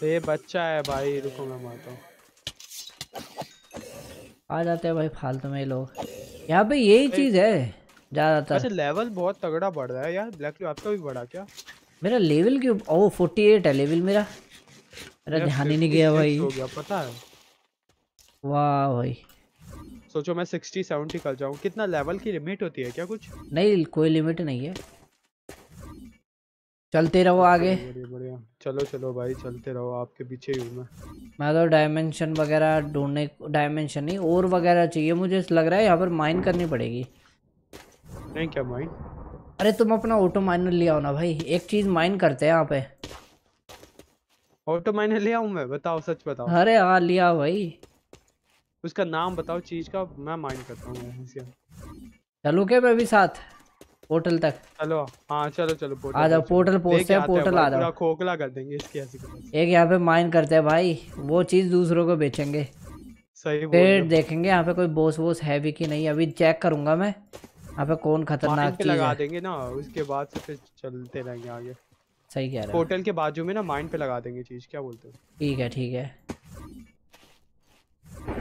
ये बच्चा है भाई रुको मैं मारता हूँ। आ जाते हैं भाई फालतू में लोग। यहाँ पे यही चीज़ है। ज़्यादातर। वैसे लेवल बहुत तगड़ा बढ़ रहा है यार ब्लैक आपका भी बढ़ा क्या? मेरा लेवल क्यों ओ 48 है लेवल मेरा। मेरा ध्यान ही नहीं गया भाई। हो गया पता है। वाह भाई। सोचो मैं 60 70 कर जाऊँ। कितना लेवल की लिमिट होती है क्या कुछ? नहीं कोई लिमिट नहीं है। चलते रहो आगे। बढ़िया चलो चलो भाई चलते रहो आपके पीछे ही हूँ मैं। मैं तो डायमेंशन वगैरह ढूँढने डायमेंशन नहीं और वगैरह चाहिए मुझे लग रहा है यहाँ पर माइन करनी पड़ेगी। नहीं क्या माइन अरे तुम अपना ऑटो माइनर ले आओ ना भाई। एक चीज़ माइन करते हैं यहाँ पे। ऑटो माइनर ले आऊँ मैं? बताओ सच बताओ। अरे हाँ लिया भाई। उसका नाम बताओ चीज़ का। मैं माइन करता हूँ चलो क्या मैं भी साथ? पोर्टल तक। चलो हाँ चलो चलो पोर्टल आ जाओ पोर्टल पहुँचते हैं पोर्टल आ जाओ। खोखला कर देंगे इसकी ऐसी एक यहाँ पे माइन करते हैं भाई। वो चीज़ दूसरों को बेचेंगे। सही फिर देखेंगे यहाँ पे कोई बोस वोस है भी कि नहीं। अभी चेक करूँगा मैं। पे कौन खतरनाक चीज़ लगा देंगे ना उसके बाद से फिर चलते रहेंगे आगे। सही कह रहे पोर्टल के बाजू में ना माइंड पे लगा देंगे चीज़ क्या बोलते हो? ठीक है ठीक है।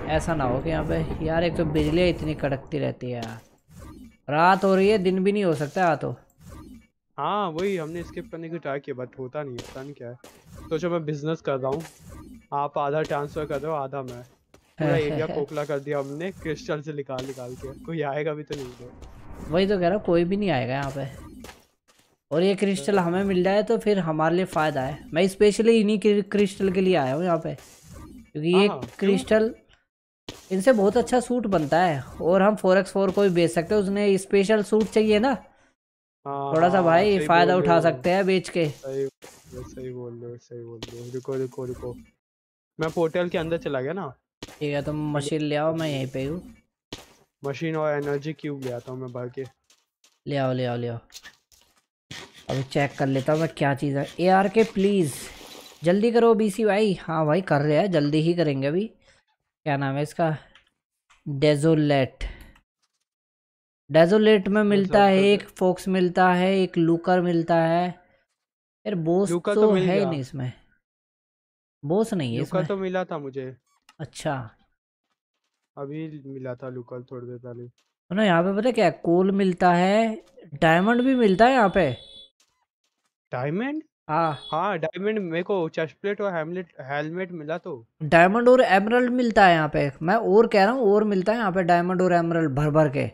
ऐसा ना हो कि यहाँ पे यार एक तो बिजली इतनी कड़कती रहती है यार। रात हो रही है दिन भी नहीं हो सकता आ तो हाँ वही हमने स्किप करने की ट्राई किया बट होता नहीं पता नहीं क्या है। तो जो मैं बिज़नेस कर रहा हूँ आप आधा ट्रांसफ़र कर रहे हो आधा मैं। पूरा एरिया खोखला कर दिया हमने क्रिस्टल से निकाल निकाल के। कोई आएगा भी तो नहीं। वही तो कह रहा कोई भी नहीं आएगा यहाँ पे। और ये क्रिस्टल हमें मिल जाए तो फिर हमारे लिए फ़ायदा है। मैं स्पेशली इन्हीं क्रिस्टल के लिए आया हूँ यहाँ पे। क्योंकि ये क्रिस्टल हाँ, इनसे बहुत अच्छा सूट बनता है। और हम फोर एक्स फोर को भी बेच सकते हैं उसने स्पेशल सूट चाहिए ना। हाँ, थोड़ा सा भाई फ़ायदा उठा सकते हैं बेच के। सही सही बोल रहे हो सही बोल रहे हो। रुको रुको रुको। मैं पोर्टल के अंदर चला गया ना। ठीक है तुम मशीन ले आओ मैं यहीं पे हूँ। मशीन और एनर्जी क्यूब ले आता हूँ मैं भर के। ले आओ ले आओ ले आओ। अभी चेक कर लेता हूँ मैं क्या चीज़ है। ए आर के प्लीज़ जल्दी करो बीसी भाई। हाँ भाई कर रहे हैं। जल्दी ही करेंगे अभी। क्या नाम है इसका? डेजोलेट डेजोलेट में मिलता है एक फोक्स मिलता है एक लूकर मिलता है। यार बोस तो तो है ही नहीं इसमें। बोस नहीं है इसमें। तो मिला था मुझे। अच्छा। अभी मिला था लूका थोड़ी देर पहले। ना यहाँ पे पता क्या कोल मिलता है डायमंड भी मिलता है यहाँ पे? डायमंड हाँ। हाँ डायमंड मेरे को चेस्ट प्लेट और हेमलेट हेलमेट मिला तो। डायमंड और एमरल्ड मिलता है यहाँ पे। मैं और कह रहा हूँ और मिलता है यहाँ पे डायमंड और एमरल्ड भर भर के।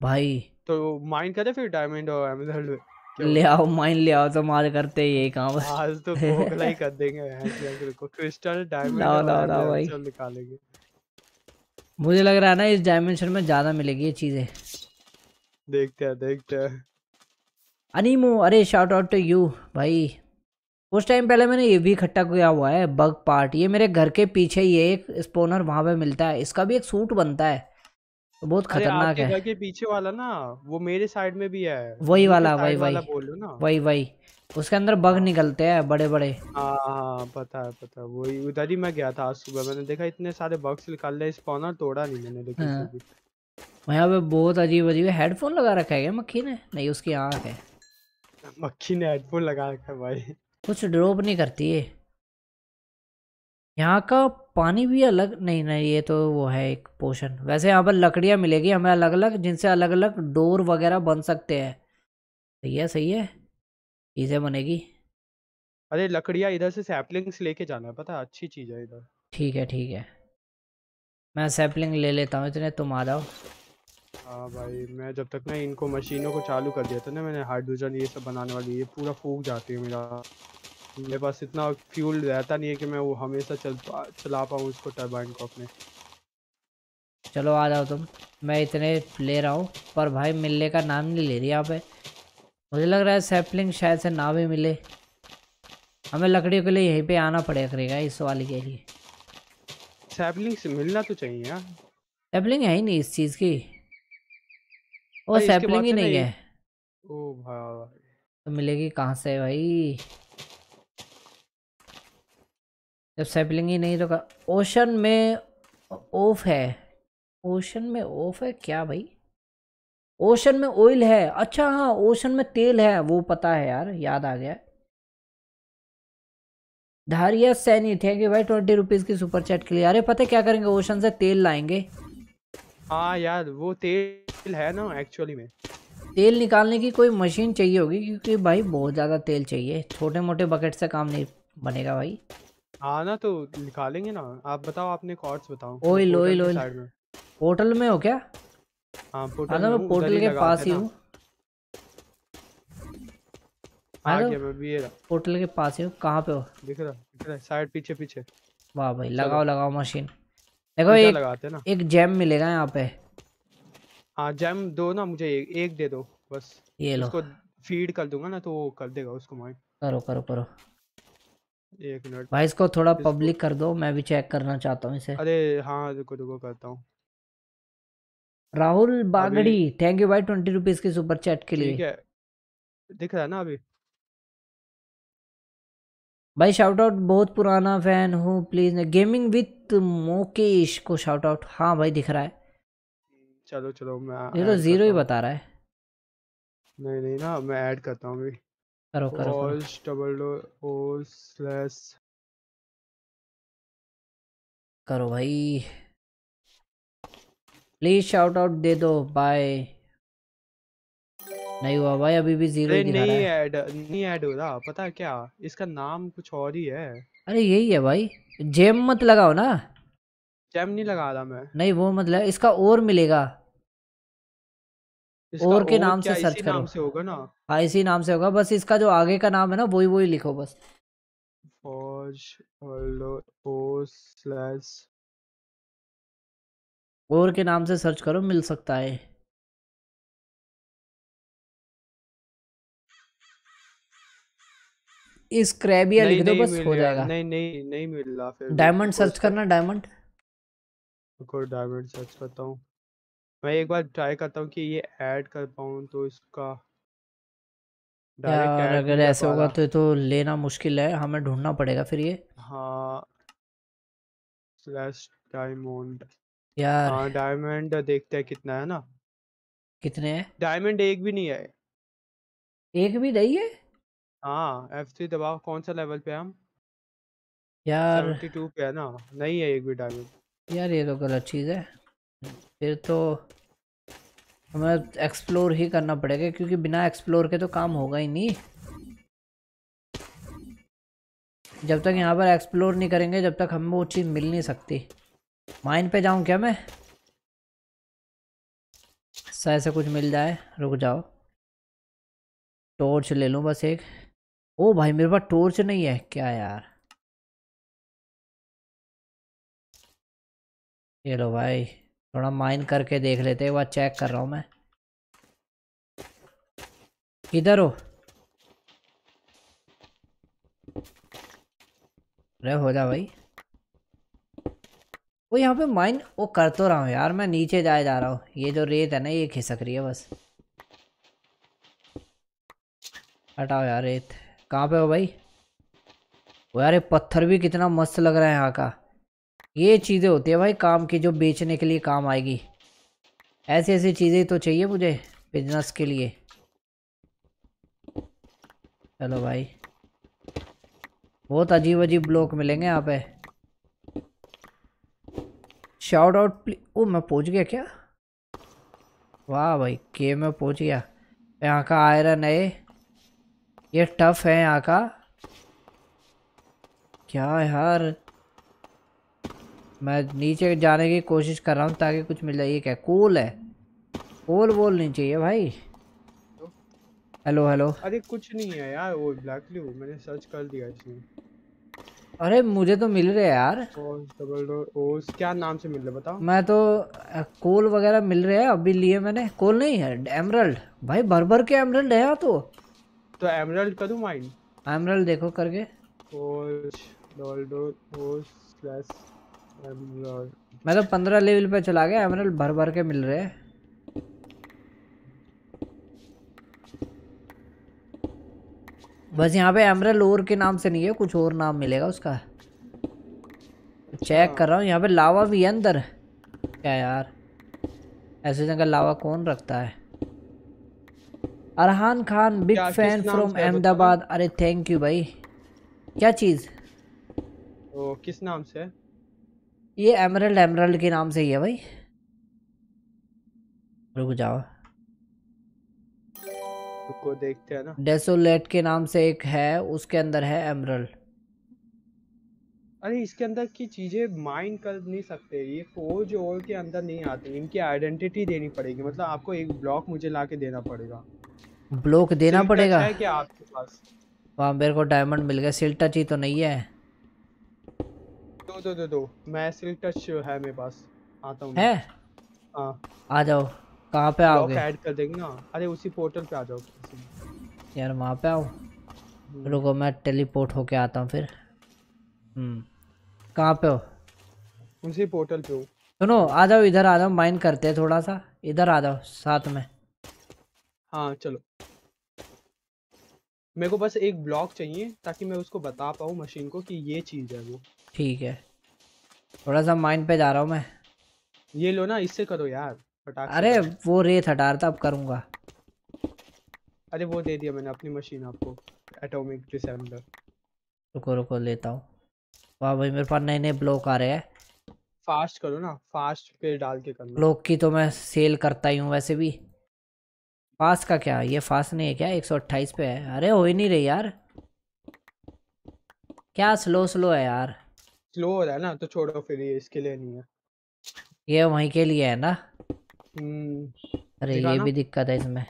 भाई। तो माइंड करे फिर डायमंड और एमराल्ड ले आओ माइन ले आओ तो मार करते ही यही काम। आज तो कोकला ही कर देंगे। क्रिस्टल डायमंड लाओ लाओ लाओ भाई। निकालेंगे। मुझे लग रहा है ना इस डायमेंशन में ज़्यादा मिलेगी ये चीज़ें। देखते हैं देखते हैं। अनीमो अरे शाउट आउट टू यू भाई। कुछ टाइम पहले मैंने ये भी इकट्ठा किया हुआ है बग पार्ट ये मेरे घर के पीछे ही एक स्पोनर वहाँ पे मिलता है। इसका भी एक सूट बनता है। तो बहुत खतरनाक है। घर के पीछे वाला ना वो मेरे साइड में भी है। वही वाला वही वही। ना। वही वही। उसके अंदर बग निकलते हैं बड़े बड़े हाँ हाँ पता है पता है। वही उधर ही मैं गया था आज सुबह। मैंने देखा इतने सारे बग्स निकाल रहे स्पॉनर तोड़ा नहीं मैंने लेकिन हाँ। यहाँ पे बहुत अजीब अजीब हेडफोन लगा रखा है क्या? मक्खी ने? नहीं उसकी आँख है। मक्खी ने हेडफोन लगा रखा है भाई। कुछ ड्रॉप नहीं करती है यहाँ का पानी भी अलग नहीं नहीं ये तो वो है एक पोशन वैसे यहाँ पर लकड़ियाँ मिलेगी हमें अलग अलग जिनसे अलग अलग डोर वगैरह बन सकते हैं। सही है सही है? चीज़ें बनेगी। अरे लकड़ियाँ इधर से सैपलिंग्स लेके जाना है पता है? अच्छी चीज़ है इधर। ठीक है ठीक है। मैं सैपलिंग ले लेता हूँ इतने तुम आ जाओ। हाँ भाई मैं जब तक ना इनको मशीनों को चालू कर दिया था ना मैंने हाइड्रोजन ये सब बनाने वाली ये पूरा फूक जाती है मेरा। मेरे पास इतना फ्यूल रहता नहीं है कि मैं वो हमेशा चल पा चला पाऊँ उसको टरबाइन को अपने। चलो आ जाओ तुम। मैं इतने ले रहा हूँ पर भाई मिलने का नाम नहीं ले रही यहाँ पे। मुझे लग रहा है सैपलिंग शायद से ना भी मिले। हमें लकड़ियों के लिए यहीं पे आना पड़ेगा करेगा इस वाली के लिए। सैपलिंग्स मिलना तो चाहिए यार। सैपलिंग है ही नहीं इस चीज़ की। भाई, सैपलिंग ही से नहीं है। ओ भाई। तो मिलेगी कहाँ से भाई? जब सैपलिंग ही नहीं तो का ओशन में ऑफ़ है। ओशन में ऑफ़ है क्या भाई? ओशन में ऑयल है। अच्छा हाँ ओशन में तेल है वो पता है यार याद आ गया। धारिया सैनी थैंक यू भाई ट्वेंटी रुपीज़ की सुपर चैट के लिए। अरे पता क्या करेंगे? ओशन से तेल लाएँगे। हाँ यार वो तेल है ना एक्चुअली में। तेल निकालने की कोई मशीन चाहिए होगी? क्योंकि भाई बहुत ज़्यादा तेल चाहिए। छोटे मोटे बकेट से काम नहीं बनेगा भाई। हाँ ना तो निकालेंगे ना। आप बताओ आपने कॉर्ड्स बताओ। Oil. साइड में। पोर्टल में हो क्या? हाँ हाँ पोर्टल तो मैं पोर्टल के पास ही। हूँ। आ हाँ तो- गया मैं ये रहा। पोर्टल के पास ही हूँ। कहाँ पे हो? दिख रहा दिख रहा साइड पीछे पीछे। वाह भाई लगाओ लगाओ मशीन देखो एक लगाते ना। एक जैम मिलेगा यहाँ पे। हाँ जैम दो ना मुझे एक, एक दे दो बस। ये लो। उसको फ़ीड कर दूँगा ना तो वो कर देगा उसको माइंड करो करो करो। एक मिनट। भाई इसको थोड़ा पब्लिक कर दो मैं भी चेक करना चाहता हूँ इसे। अरे हाँ रुको रुको करता हूँ। राहुल बागड़ी थैंक यू भाई ट्वेंटी रुपीज़ की सुपर चैट के ठीक लिए। है। दिख रहा है ना अभी? भाई शाउट आउट बहुत पुराना फ़ैन हूँ प्लीज़ गेमिंग विथ मोकेश को शाउट आउट हाँ भाई दिख रहा है। चलो चलो मैं ये तो ज़ीरो ही बता रहा है। नहीं नहीं ना मैं ऐड करता हूँ अभी। करो करो ओस डबल ओ स्लैश करो भाई। प्लीज़ शाउट आउट दे दो बाय नहीं हुआ भाई अभी भी ज़ीरो ही दिखा नहीं रहा है। ऐड नहीं ऐड हो रहा पता है क्या? इसका नाम कुछ और ही है। अरे यही है भाई जेम मत लगाओ ना। जैम नहीं लगा रहा मैं। नहीं वो मतलब इसका और मिलेगा। इसका और के नाम से सर्च करो। नाम से होगा ना? हाँ इसी नाम से होगा बस इसका जो आगे का नाम है ना वही वही लिखो बस। फॉर्ज ओ स्लैश और के नाम से सर्च करो मिल सकता है। इस क्रैबिया लिख दो बस हो जाएगा। नहीं नहीं नहीं मिल रहा फिर डायमंड सर्च करना डायमंड। रुको डायमंड सर्च करता हूँ। मैं एक बार ट्राई करता हूँ कि ये ऐड कर पाऊँ तो इसका यार अगर ऐसे होगा तो तो लेना मुश्किल है। हमें ढूंढना पड़ेगा फिर ये। हाँ। Slash diamond. यार। हाँ डायमंड देखते हैं कितना है ना? कितने हैं? डायमंड एक भी नहीं है। एक भी नहीं है? हाँ F3 दबाओ कौन सा लेवल पे हम? यार। 72 पे है ना? नहीं है एक भी डायमंड। यार ये तो गलत चीज़ है। फिर तो हमें एक्सप्लोर ही करना पड़ेगा क्योंकि बिना एक्सप्लोर के तो काम होगा ही नहीं। जब तक यहाँ पर एक्सप्लोर नहीं करेंगे जब तक हमें वो चीज़ मिल नहीं सकती। माइन पे जाऊँ क्या मैं? शायद से कुछ मिल जाए। रुक जाओ। टॉर्च ले लूँ बस एक। ओ भाई, मेरे पास टॉर्च नहीं है। क्या यार? ये लो भाई। थोड़ा माइन करके देख लेते एक बार चेक कर रहा हूँ मैं। किधर हो? अरे हो जा भाई। वो यहाँ पे माइन वो कर तो रहा हूँ यार, मैं नीचे जाए जा रहा हूँ। ये जो रेत है ना, ये खिसक रही है बस। हटाओ यार रेत। कहाँ पे हो भाई? वो यार ये पत्थर भी कितना मस्त लग रहा है यहाँ का। ये चीज़ें होती है भाई काम की, जो बेचने के लिए काम आएगी। ऐसी ऐसी चीज़ें तो चाहिए मुझे बिज़नेस के लिए। चलो भाई। बहुत अजीब अजीब ब्लॉक मिलेंगे यहाँ पे। शाउट आउट ओ, मैं पहुँच गया क्या? वाह भाई, के में पहुँच गया। यहाँ का आयरन है। ये टफ है यहाँ का। क्या यार? मैं नीचे जाने की कोशिश कर रहा हूँ ताकि कुछ मिल जाए। ये क्या कोल है? कोल बोल नहीं चाहिए भाई। हेलो हेलो अरे कुछ नहीं है यार, वो ब्लैक ब्लू मैंने सर्च कर दिया इसमें। अरे मुझे तो मिल रहे हैं यार। डबल डोर ओस क्या नाम से मिल रहे बताओ? मैं तो कोल वगैरह मिल रहे हैं अभी लिए मैंने। कोल नहीं है एमरल्ड भाई भर भर के एमरल्ड है तो। तो एमरल्ड करूँ माइंड एमरल्ड देखो करके। ओस डबल डोर ओस स्लैश मैं तो पंद्रह लेवल पे चला गया एमरल्ड भर भर के मिल रहे हैं। बस यहाँ पे एमरल और के नाम से नहीं है कुछ और नाम मिलेगा उसका। चेक कर रहा हूँ यहाँ पे लावा भी है अंदर। क्या यार? ऐसे जगह लावा कौन रखता है? Arhan Khan big fan from Ahmedabad अरे थैंक यू भाई। क्या चीज़? ओ किस नाम से? ये एमरल्ड एमरल्ड के नाम से ही है भाई। रुक जाओ। को देखते हैं ना। डेसोलेट के नाम से एक है उसके अंदर है एमरल्ड। अरे इसके अंदर की चीज़ें माइंड कर नहीं सकते। ये फोर्ज और के अंदर नहीं आते इनकी आइडेंटिटी देनी पड़ेगी। मतलब आपको एक ब्लॉक मुझे ला के देना पड़ेगा। ब्लॉक देना पड़ेगा? है क्या आपके पास? वहाँ मेरे को डायमंड मिल गया। सिल टच ही तो नहीं है। दो दो दो दो। मैं सिल टच है मेरे पास। आता हूँ है? हाँ। आ जाओ। कहाँ पे आओगे ऐड कर देंगे ना। अरे उसी पोर्टल पे आ जाओ यार वहाँ पे आओ। हम्म। रुको मैं टेलीपोर्ट होके आता हूँ फिर। हम्म। कहाँ पे हो? उसी पोर्टल पे हो। सुनो आ जाओ इधर आ जाओ माइंड करते हैं थोड़ा सा। इधर आ जाओ साथ में। हाँ चलो। मेरे को बस एक ब्लॉक चाहिए ताकि मैं उसको बता पाऊँ मशीन को कि ये चीज़ है वो। ठीक है। थोड़ा सा माइंड पे जा रहा हूँ मैं। ये लो ना इससे करो यार। अरे वो रेत हटा रहा था अब करूँगा। अरे वो दे दिया मैंने अपनी मशीन आपको एटॉमिक डिसेंबलर रुको रुको लेता हूँ। वाह भाई मेरे पास नए नए ब्लॉक आ रहे हैं। फास्ट करो ना फास्ट पे डाल के करना। ब्लॉक की तो मैं सेल करता ही हूँ वैसे भी। फास्ट का क्या? ये फास्ट नहीं है क्या? 128 पे है। अरे हो ही नहीं रही यार। क्या स्लो स्लो है यार। स्लो हो रहा है ना तो छोड़ो फिर ये इसके लिए नहीं है। ये वहीं के लिए है ना? अरे ये भी दिक्कत है इसमें।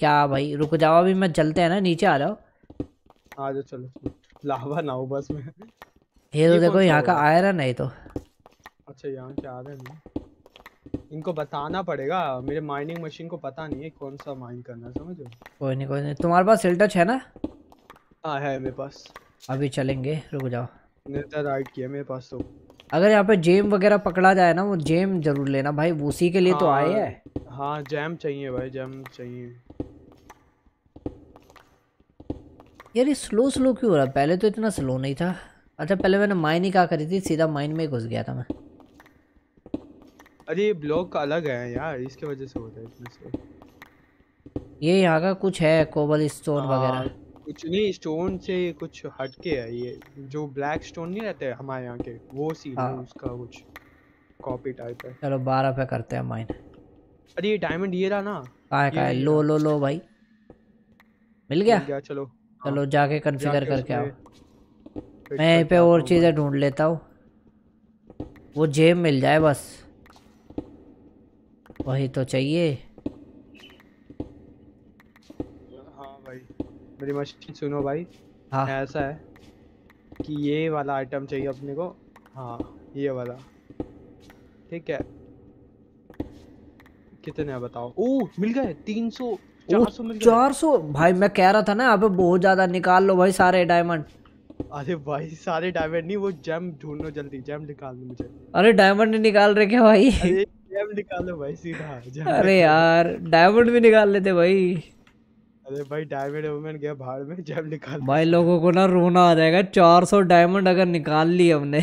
क्या भाई रुक जाओ अभी मैं चलते हैं ना नीचे आ जाओ। आ जाओ चलो लावा ना हो बस में। ये तो देखो यहाँ का आयरन है तो। अच्छा यहाँ के आयरन है? इनको बताना पड़ेगा। मेरे माइनिंग मशीन को पता नहीं है कौन सा माइन करना समझो कोई नहीं कोई नहीं। तुम्हारे पास सिल टच है ना? हाँ है मेरे पास। अभी चलेंगे रुक जाओ। राइट किया मेरे पास तो। अगर यहाँ पे जेम वगैरह पकड़ा जाए ना वो जेम ज़रूर लेना। भाई उसी के लिए हाँ, तो आए हाँ, हैं। हाँ जैम चाहिए भाई जैम चाहिए। यार ये स्लो स्लो क्यों हो रहा? पहले तो इतना स्लो नहीं था। अच्छा पहले मैंने माइन ही कहा करी थी? सीधा माइन में घुस गया था मैं। अरे ये ब्लॉक अलग है यार इसके वजह से होता है इतने स्लो ये यहाँ का कुछ है कोबल स्टोन हाँ, वगैरह। कुछ नहीं स्टोन से कुछ हटके है ये जो ब्लैक स्टोन नहीं रहते हमारे यहाँ के वो सीन है हाँ। उसका कुछ कॉपी टाइप है। चलो बारह पे करते हैं माइन अरे ये डायमंड ये रहा ना कहाँ है कहाँ है? लो लो लो भाई। मिल गया? मिल गया चलो। हाँ, चलो जाके कन्फिगर करके आओ। मैं यहीं पे और चीज़ें ढूंढ लेता हूँ। वो जेब मिल जाए बस। वही तो चाहिए हाँ भाई मेरी मशीन सुनो भाई हाँ। ऐसा है कि ये वाला आइटम चाहिए अपने को। हाँ। ये वाला। ठीक है। कितने है बताओ? ओह मिल गए तीन सौ चार सौ भाई मैं कह रहा था ना पे बहुत ज़्यादा निकाल लो भाई सारे डायमंड अरे भाई सारे डायमंड नहीं वो जेम ढूंढो जल्दी जेम निकाल दो मुझे। अरे डायमंड नहीं निकाल रहे क्या भाई? अरे जेम निकालो भाई सीधा अरे यार डायमंड भी निकाल लेते भाई। अरे भाई डायमंड वुमेन गया भाड़ में जेम निकाल भाई लोगों को ना रोना आ जाएगा। चार सौ डायमंड अगर निकाल ली हमने।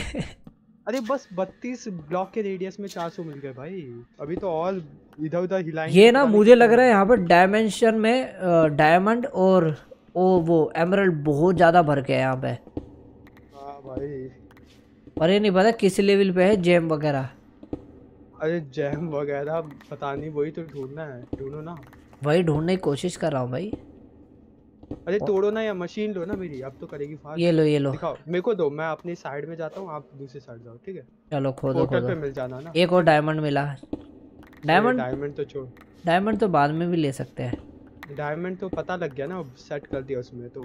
अरे बस बत्तीस ब्लॉक के रेडियस में चार सौ मिल गए भाई। अभी तो और इधर उधर हिलाएँगे ये ना मुझे लग रहा है यहाँ पर डायमेंशन में डायमंड और ओ वो एमरल्ड बहुत ज़्यादा भर के है यहाँ पे। हाँ भाई। और ये नहीं पता किस लेवल पे है जेम वगैरह। अरे जैम वगैरह पता नहीं वही तो ढूंढना है ढूंढो ना। वही ढूँढने की कोशिश कर रहा हूँ भाई। अरे तोड़ो ना या मशीन लो ना मेरी अब तो करेगी फास्ट। ये लो ये लो। दिखाओ मेरे को दो मैं अपनी साइड में जाता हूँ आप दूसरी साइड जाओ ठीक है? चलो खोदो पोर्टल पे मिल जाना ना। एक और डायमंड मिला। डायमंड डायमंड तो छोड़। डायमंड तो बाद में भी ले सकते हैं। डायमंड तो पता लग गया ना सेट कर दिया उसमें तो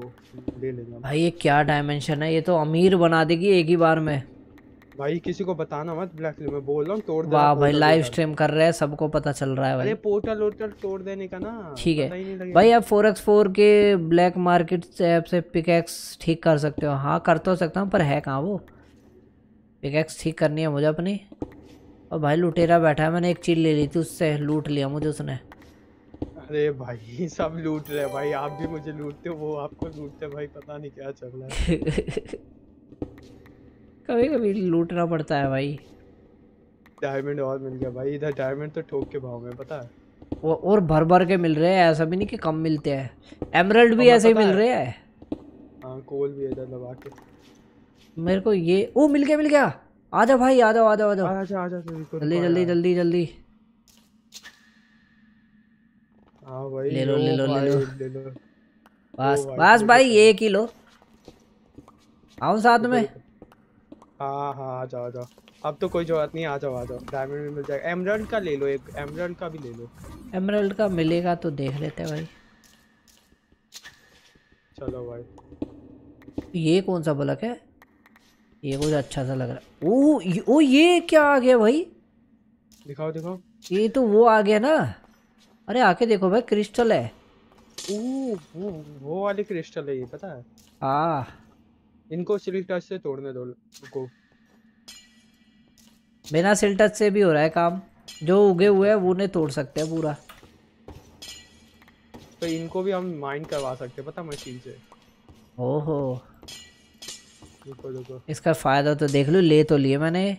ले लेना। भाई ये क्या डायमेंशन है? ये तो अमीर बना देगी एक ही बार में। भाई किसी को बताना मत ब्लैक मैं बोल रहा हूँ तोड़ वाह भाई लाइव स्ट्रीम कर रहे हैं सबको पता चल रहा है अरे भाई पोर्टल वोर्टल तोड़ देने का ना ठीक ही। है भाई आप फोर एक्स फोर के ब्लैक मार्केट ऐप से पिकैक्स ठीक कर सकते हो। हाँ कर तो सकता हूँ पर है कहाँ वो? पिकैक्स ठीक करनी है मुझे अपनी। और भाई लुटेरा बैठा है मैंने एक चीज़ ले ली थी उससे लूट लिया मुझे उसने। अरे भाई सब लूट रहे भाई आप भी मुझे लूटते हो वो आपको लूटते भाई पता नहीं क्या चल रहा है। कभी कभी लूटना पड़ता है भाई। डायमंड और मिल गया भाई इधर डायमंड तो ठोक के भाव में पता है। वो और भर भर के मिल रहे हैं ऐसा भी नहीं कि कम मिलते हैं। एमरल्ड भी ऐसे ही मिल रहे हैं। हाँ कोल भी इधर लगा के। मेरे को ये ओ मिल गया मिल गया। आ जाओ भाई आ जाओ आ जाओ आ जाओ। तो जल्दी जल्दी जल्दी जल्दी। हाँ भाई ले लो, ले लो, ले लो। बस बस भाई लो। एक ही लो। आओ साथ में। हाँ हाँ आ जाओ आ जाओ। अब तो कोई ज़रूरत नहीं आ जाओ आ जाओ। डायमंड भी मिल जाएगा। एमरल्ड का ले लो एक एमरल्ड का भी ले लो। एमरल्ड का मिलेगा तो देख लेते हैं भाई। चलो भाई। ये कौन सा बलक है? ये कुछ अच्छा सा लग रहा ओ ये, ओ ये क्या आ गया भाई? दिखाओ दिखाओ। ये तो वो आ गया ना। अरे आके देखो भाई क्रिस्टल है। ओह वो वो वाले क्रिस्टल है ये पता है? हाँ। इनको सिल्क टच से तोड़ने दो रुको बिना सिल टच से भी हो रहा है काम। जो उगे हुए हैं वो उन्हें तोड़ सकते हैं पूरा। तो इनको भी हम माइंड करवा सकते हैं पता मशीन से? ओहो। इसका फ़ायदा तो देख लो ले तो लिए मैंने।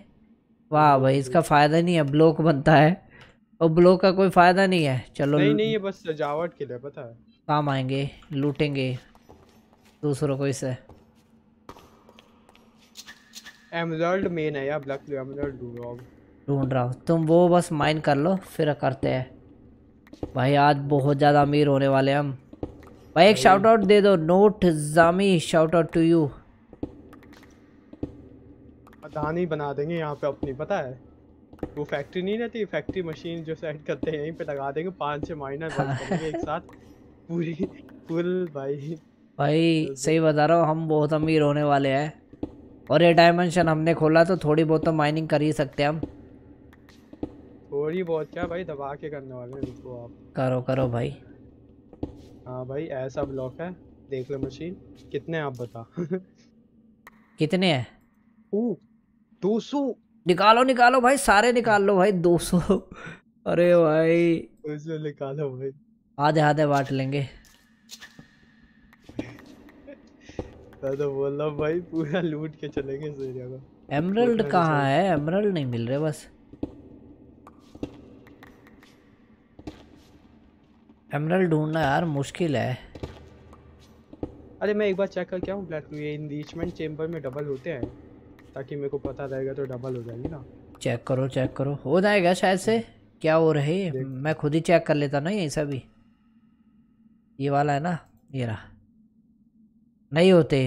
वाह भाई इसका फ़ायदा नहीं है ब्लॉक बनता है। और ब्लॉक का कोई फ़ायदा नहीं है। चलो नहीं नहीं ये बस सजावट के लिए पता है। काम आएँगे लूटेंगे दूसरों को इससे एमरल्ड मेन है यार ब्लैक एमरल्ड ढूंढो अब। ढूंढ रहा हूँ। तुम वो बस माइन कर लो फिर करते हैं। भाई आज बहुत ज़्यादा अमीर होने वाले हैं हम। भाई एक शाउट आउट दे दो नोट जामी शाउट आउट टू यू मदानी बना देंगे यहाँ पे अपनी पता है? वो फैक्ट्री नहीं रहती फैक्ट्री मशीन जो सेट करते हैं यहीं पे लगा देंगे पाँच छह माइनर एक साथ। पूरी फुल भाई। भाई सही बता रहा हूँ हम बहुत अमीर होने वाले हैं। और ये डायमेंशन हमने खोला तो थोड़ी बहुत तो माइनिंग कर ही सकते हैं हम। थोड़ी बहुत क्या भाई दबा के करने वाले हैं रुको आप। करो करो भाई। हाँ भाई ऐसा ब्लॉक है। देख लो मशीन कितने आप बता। कितने हैं? ओ दो सौ। निकालो निकालो भाई सारे निकाल लो भाई 200 अरे भाई। निकालो भाई। आधे आधे बांट लेंगे। मैं तो बोल रहा भाई पूरा लूट के चलेंगे इस एरिया को। एमरल्ड कहाँ है? एमरल्ड नहीं मिल रहे बस। एमरल्ड ढूंढना यार मुश्किल है। अरे मैं एक बार चेक करके आऊँ ब्लैक ये इंरीचमेंट चेम्बर में डबल होते हैं। ताकि मेरे को पता रहेगा तो डबल हो जाएगी ना। चेक करो चेक करो। हो जाएगा शायद से। क्या हो रहा मैं खुद ही चेक कर लेता ना यही सभी। ये वाला है ना? ये रहा। नहीं होते।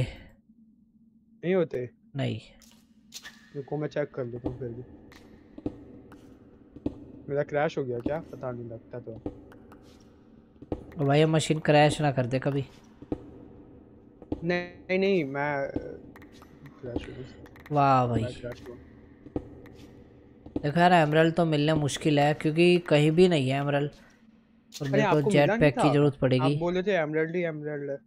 नहीं होते। नहीं। रुको मैं चेक कर लेता हूँ फिर भी। मेरा क्रैश हो गया क्या? पता नहीं लगता तो। भाई मशीन क्रैश ना कर दे कभी। नहीं नहीं मैं वाह भाई। देखो यार एमरल तो मिलना मुश्किल है क्योंकि कहीं भी नहीं है एमरल और मेरे को जेट पैक की ज़रूरत पड़ेगी। आप बोले थे एमरल्ड ही एमरल्ड हाँ।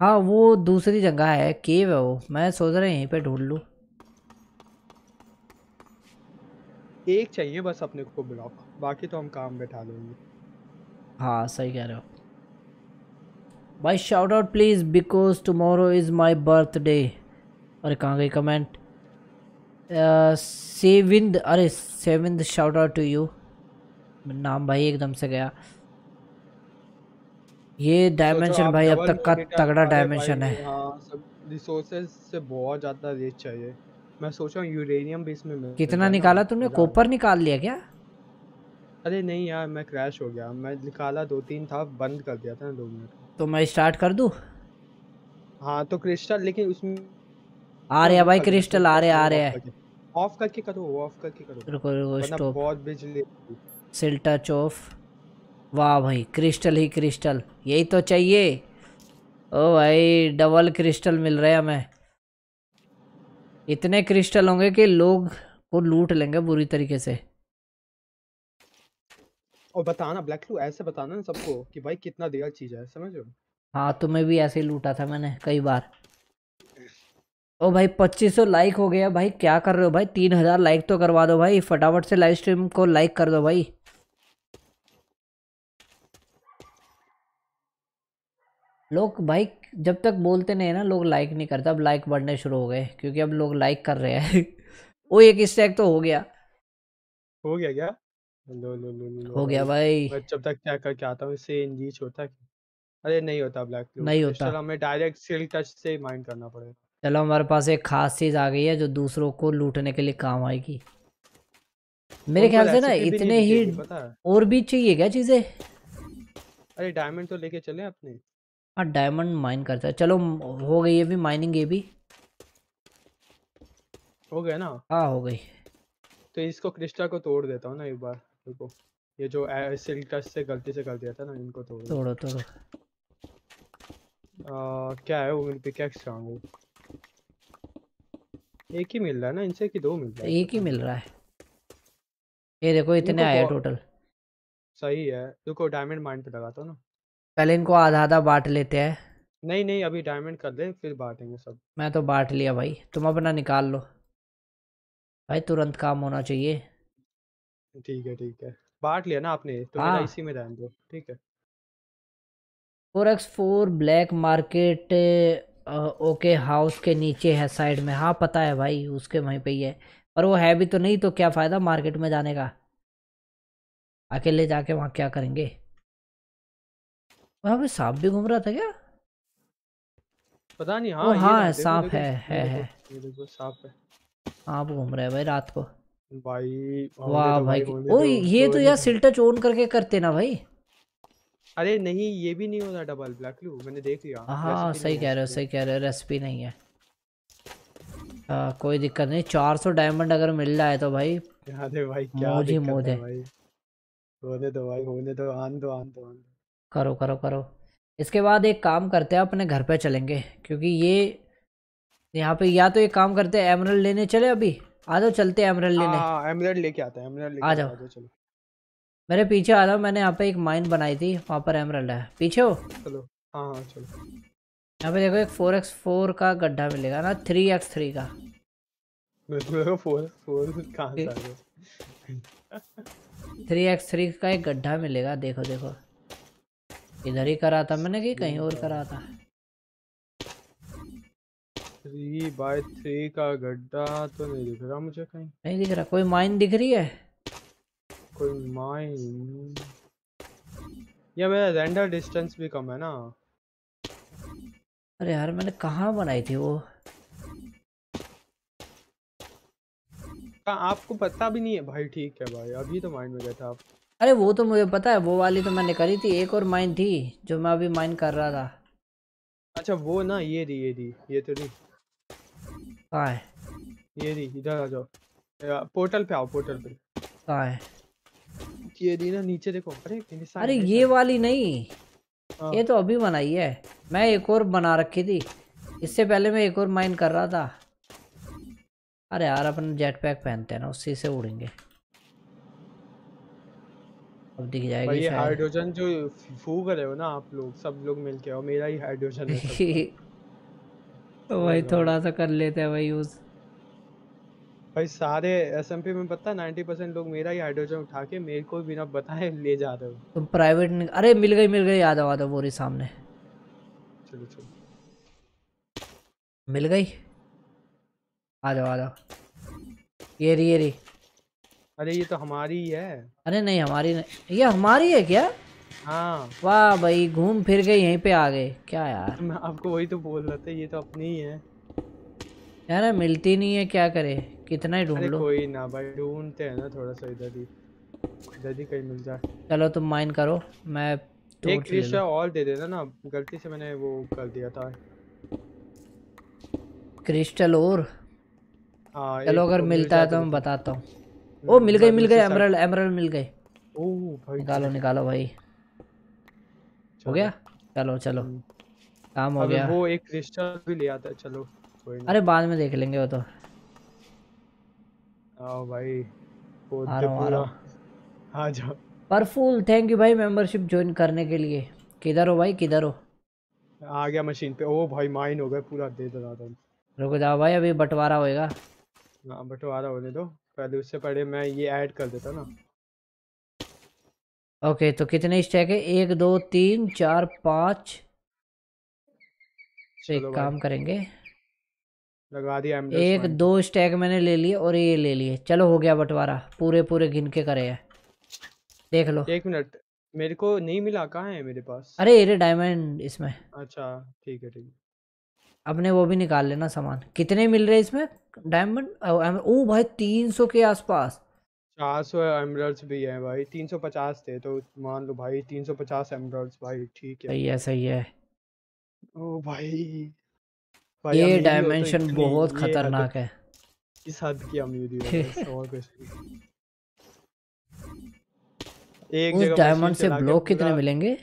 वो दूसरी जगह है केव है वो। मैं सोच रहा यहीं पे ढूंढ लूँ। एक चाहिए बस अपने को ब्लॉक बाकी तो हम काम बैठा लेंगे हाँ सही कह रहे हो। भाई shout out please because tomorrow is my birthday अरे कहाँ गई कमेंट सेविंद अरे सेविंद शाउट आउट टू यू नाम भाई एकदम से गया। ये डायमेंशन भाई अब तक का तगड़ा डायमेंशन है रिसोर्सेज हाँ, से बहुत ज़्यादा रेट चाहिए मैं सोच रहा हूँ यूरेनियम भी इसमें कितना निकाला तुमने? कॉपर निकाल लिया क्या? अरे नहीं यार मैं क्रैश हो गया। मैं निकाला दो तीन था बंद कर दिया था ना दो मिनट। तो मैं स्टार्ट कर दूँ? हाँ तो क्रिस्टल लेकिन उसमें आ रहे भाई क्रिस्टल आ रहे आ रहे हैं ऑफ़ करके करो ऑफ़ करके करो। रुको रुको स्टॉप बहुत बिजली सिल टच ऑफ़ वाह भाई क्रिस्टल ही क्रिस्टल यही तो चाहिए। ओ भाई डबल क्रिस्टल मिल रहे हैं हमें। इतने क्रिस्टल होंगे कि लोग को लूट लेंगे बुरी तरीके से। और बताना ब्लैक लू ऐसे बताना ना सबको कि भाई कितना दिया चीज़ है समझ रहे हो? हाँ तुम्हें भी ऐसे ही लूटा था मैंने कई बार। ओ भाई पच्चीस सौ लाइक हो गया भाई क्या कर रहे हो भाई? तीन हज़ार लाइक तो करवा दो भाई फटाफट से लाइव स्ट्रीम को लाइक कर दो भाई। लोग भाई जब तक बोलते नहीं ना लोग लाइक नहीं करते अब लाइक बढ़ने शुरू हो गए क्योंकि अब लोग लाइक कर रहे हैं। वो एक स्टैक तो हो गया। हो गया क्या? लो लो लो लो हो गया भाई। मैं जब तक क्या करके आता हूँ इससे इंजीच होता है अरे नहीं होता ब्लैक नहीं होता। हमें डायरेक्ट सिल टच से माइंड करना पड़ेगा। चलो हमारे पास एक खास चीज़ आ गई है जो दूसरों को लूटने के लिए काम आएगी। मेरे ख्याल से ना इतने ही और भी चाहिए क्या चीज़ें? अरे डायमंड तो लेके चले अपने। हाँ डायमंड माइन करता है। चलो हो गई ये भी माइनिंग ये भी। हो गया ना? हाँ हो गई। तो इसको क्रिस्टा को तोड़ देता हूँ ना एक बार देखो ये जो सिल्क टच से गलती से कर दिया था ना इनको तोड़ तोड़ो तोड़ो। आ, क्या है वो मेरी पिकैक्स वो एक ही मिल रहा है ना इनसे कि दो मिल रहा है? एक ही मिल रहा है। ये देखो इतने आए टोटल सही है। देखो डायमंड माइंड पे लगाता हूँ ना। पहले इनको आधा आधा बांट लेते हैं। नहीं नहीं अभी डायमंड कर ले फिर बांटेंगे सब। मैं तो बांट लिया भाई तुम अपना निकाल लो। भाई तुरंत काम होना चाहिए। ठीक है ठीक है। बांट लिया ना आपने तो हाँ। इसी में रहने दो ठीक है। Four X four black market okay house के नीचे है साइड में। हाँ पता है भाई उसके वहीं पे ही है। पर वो है भी तो नहीं तो क्या फ़ायदा मार्केट में जाने का? अकेले जाके वहाँ क्या करेंगे? वहाँ पे सांप भी घूम रहा था क्या? पता नहीं हाँ हाँ सांप है है है। सांप है। सांप घूम रहा है भाई रात को। भाई वाह भाई ओ ये तो यार सिल्टच ऑन करके करते ना भाई। अरे नहीं ये भी नहीं होता डबल ब्लैक लू मैंने देख लिया हाँ सही कह रहे हो सही कह रहे हो रेसिपी नहीं है। आ, कोई दिक्कत नहीं चार सौ डायमंड अगर मिल रहा है तो भाई। भाई क्या मौज ही होने दो भाई होने दो आन दो आन दो आन दो। करो करो करो। इसके बाद एक काम करते हैं अपने घर पे चलेंगे क्योंकि ये यहाँ पे या तो एक काम करते हैं एमरल लेने चले अभी। आ जाओ चलते हैं एमरल लेने। एमरल लेके आते हैं एमरल लेके आ जाओ। चलो। मेरे पीछे आ जाओ मैंने यहाँ पे एक माइन बनाई थी वहाँ पर एमरल है। पीछे हो? चलो हाँ हाँ चलो। यहाँ पे देखो एक फोर एक्स फोर का गड्ढा मिलेगा ना थ्री एक्स थ्री का। थ्री एक्स थ्री का एक गड्ढा मिलेगा देखो देखो। इधर ही करा था मैंने कि कहीं और करा था? थ्री बाय थ्री का गड्ढा तो नहीं दिख रहा मुझे कहीं। नहीं दिख रहा कोई माइन दिख रही है? कोई माइन या मेरा रेंडर डिस्टेंस भी कम है ना। अरे यार मैंने कहाँ बनाई थी वो? हाँ, आपको पता भी नहीं है। भाई ठीक है भाई अभी तो माइंड में गया था आप। अरे वो तो मुझे पता है वो वाली तो मैंने करी थी एक और माइन थी जो मैं अभी माइन कर रहा था। अच्छा वो ना ये रही ये रही ये तो नहीं कहाँ है? ये रही इधर आ जाओ। पोर्टल पे आओ पोर्टल पे। कहाँ है? ये रही ना नीचे देखो। अरे अरे ये वाली नहीं हाँ। ये तो अभी बनाई है। मैं एक और बना रखी थी। इससे पहले मैं एक और माइन कर रहा था। अरे यार अपन जेट पैक पहनते हैं ना उसी से उड़ेंगे। अब दिख जाएगी ये हाइड्रोजन जो फूक रहे हो ना आप लोग सब लोग मिलके और मेरा ही हाइड्रोजन है तो वही थोड़ा सा कर लेते हैं भाई यूज़। भाई सारे एसएमपी में पता 90 परसेंट लोग मेरा ही हाइड्रोजन उठा के मेरे को बिना बताए ले जा रहे हो। तुम प्राइवेट अरे मिल गई मिल गई आ जाओ आ जाओ बोरी सामने। चलो चलो। मिल गई? आ जाओ आ जाओ। ये रही ये रही। अरे ये तो हमारी ही है। अरे नहीं हमारी नहीं। ये हमारी है क्या? हाँ। वाह भाई घूम फिर गए यहीं पे आ गए। क्या यार? मैं आपको वही तो बोल रहा था ये तो अपनी ही है। यार मिलती नहीं है क्या करे? कितना ही ढूंढ लो। कोई ना भाई ढूंढते हैं ना थोड़ा सा इधर ही। इधर ही कहीं मिल जाए। चलो तुम माइन करो। मैं एक क्रिस्टल और दे देना ना गलती से मैंने वो कर दिया था। क्रिस्टल और? हाँ चलो अगर मिलता है तो मैं बताता हूँ। ओ मिल गई मिल गई एमरल्ड एमरल्ड मिल गए। ओ भाई निकालो निकालो भाई। हो गया? चलो। चलो हम्म। काम हो गया। वो एक क्रिस्टल भी ले आता है चलो अरे बाद में देख लेंगे वो तो। आओ भाई आ रहा हूँ आ जाओ। परफुल थैंक यू भाई मेंबरशिप ज्वाइन करने के लिए। किधर हो भाई किधर हो? आ गया मशीन पे। ओ भाई माइन हो गया पूरा दे दे रुको जाओ भाई अभी बंटवारा होएगा। हाँ बंटवारा होने दो। पहले उससे पहले मैं ये ऐड कर देता ना। ओके तो कितने स्टैक है? एक दो तीन चार पाँच। एक काम करेंगे। लगा दिया एक दो स्टैक मैंने ले लिए और ये ले लिए। चलो हो गया बंटवारा। पूरे पूरे गिन के करे है। देख लो। एक मिनट। मेरे को नहीं मिला? कहाँ है मेरे पास? अरे अरे डायमंड इसमें। अच्छा ठीक है ठीक है। अपने वो भी निकाल लेना सामान। कितने मिल रहे इसमें? डायमंड ओ भाई तीन सौ के आसपास। चार सौ एमरल्ड्स भी है भाई। तीन सौ पचास थे तो मान लो भाई तीन सौ पचास एमरल्ड्स भाई ठीक है। सही है सही है। ओ भाई, भाई ये डायमेंशन बहुत खतरनाक है। इस हद की अमीरी है एक उस डायमंड से ब्लॉक कितने मिलेंगे?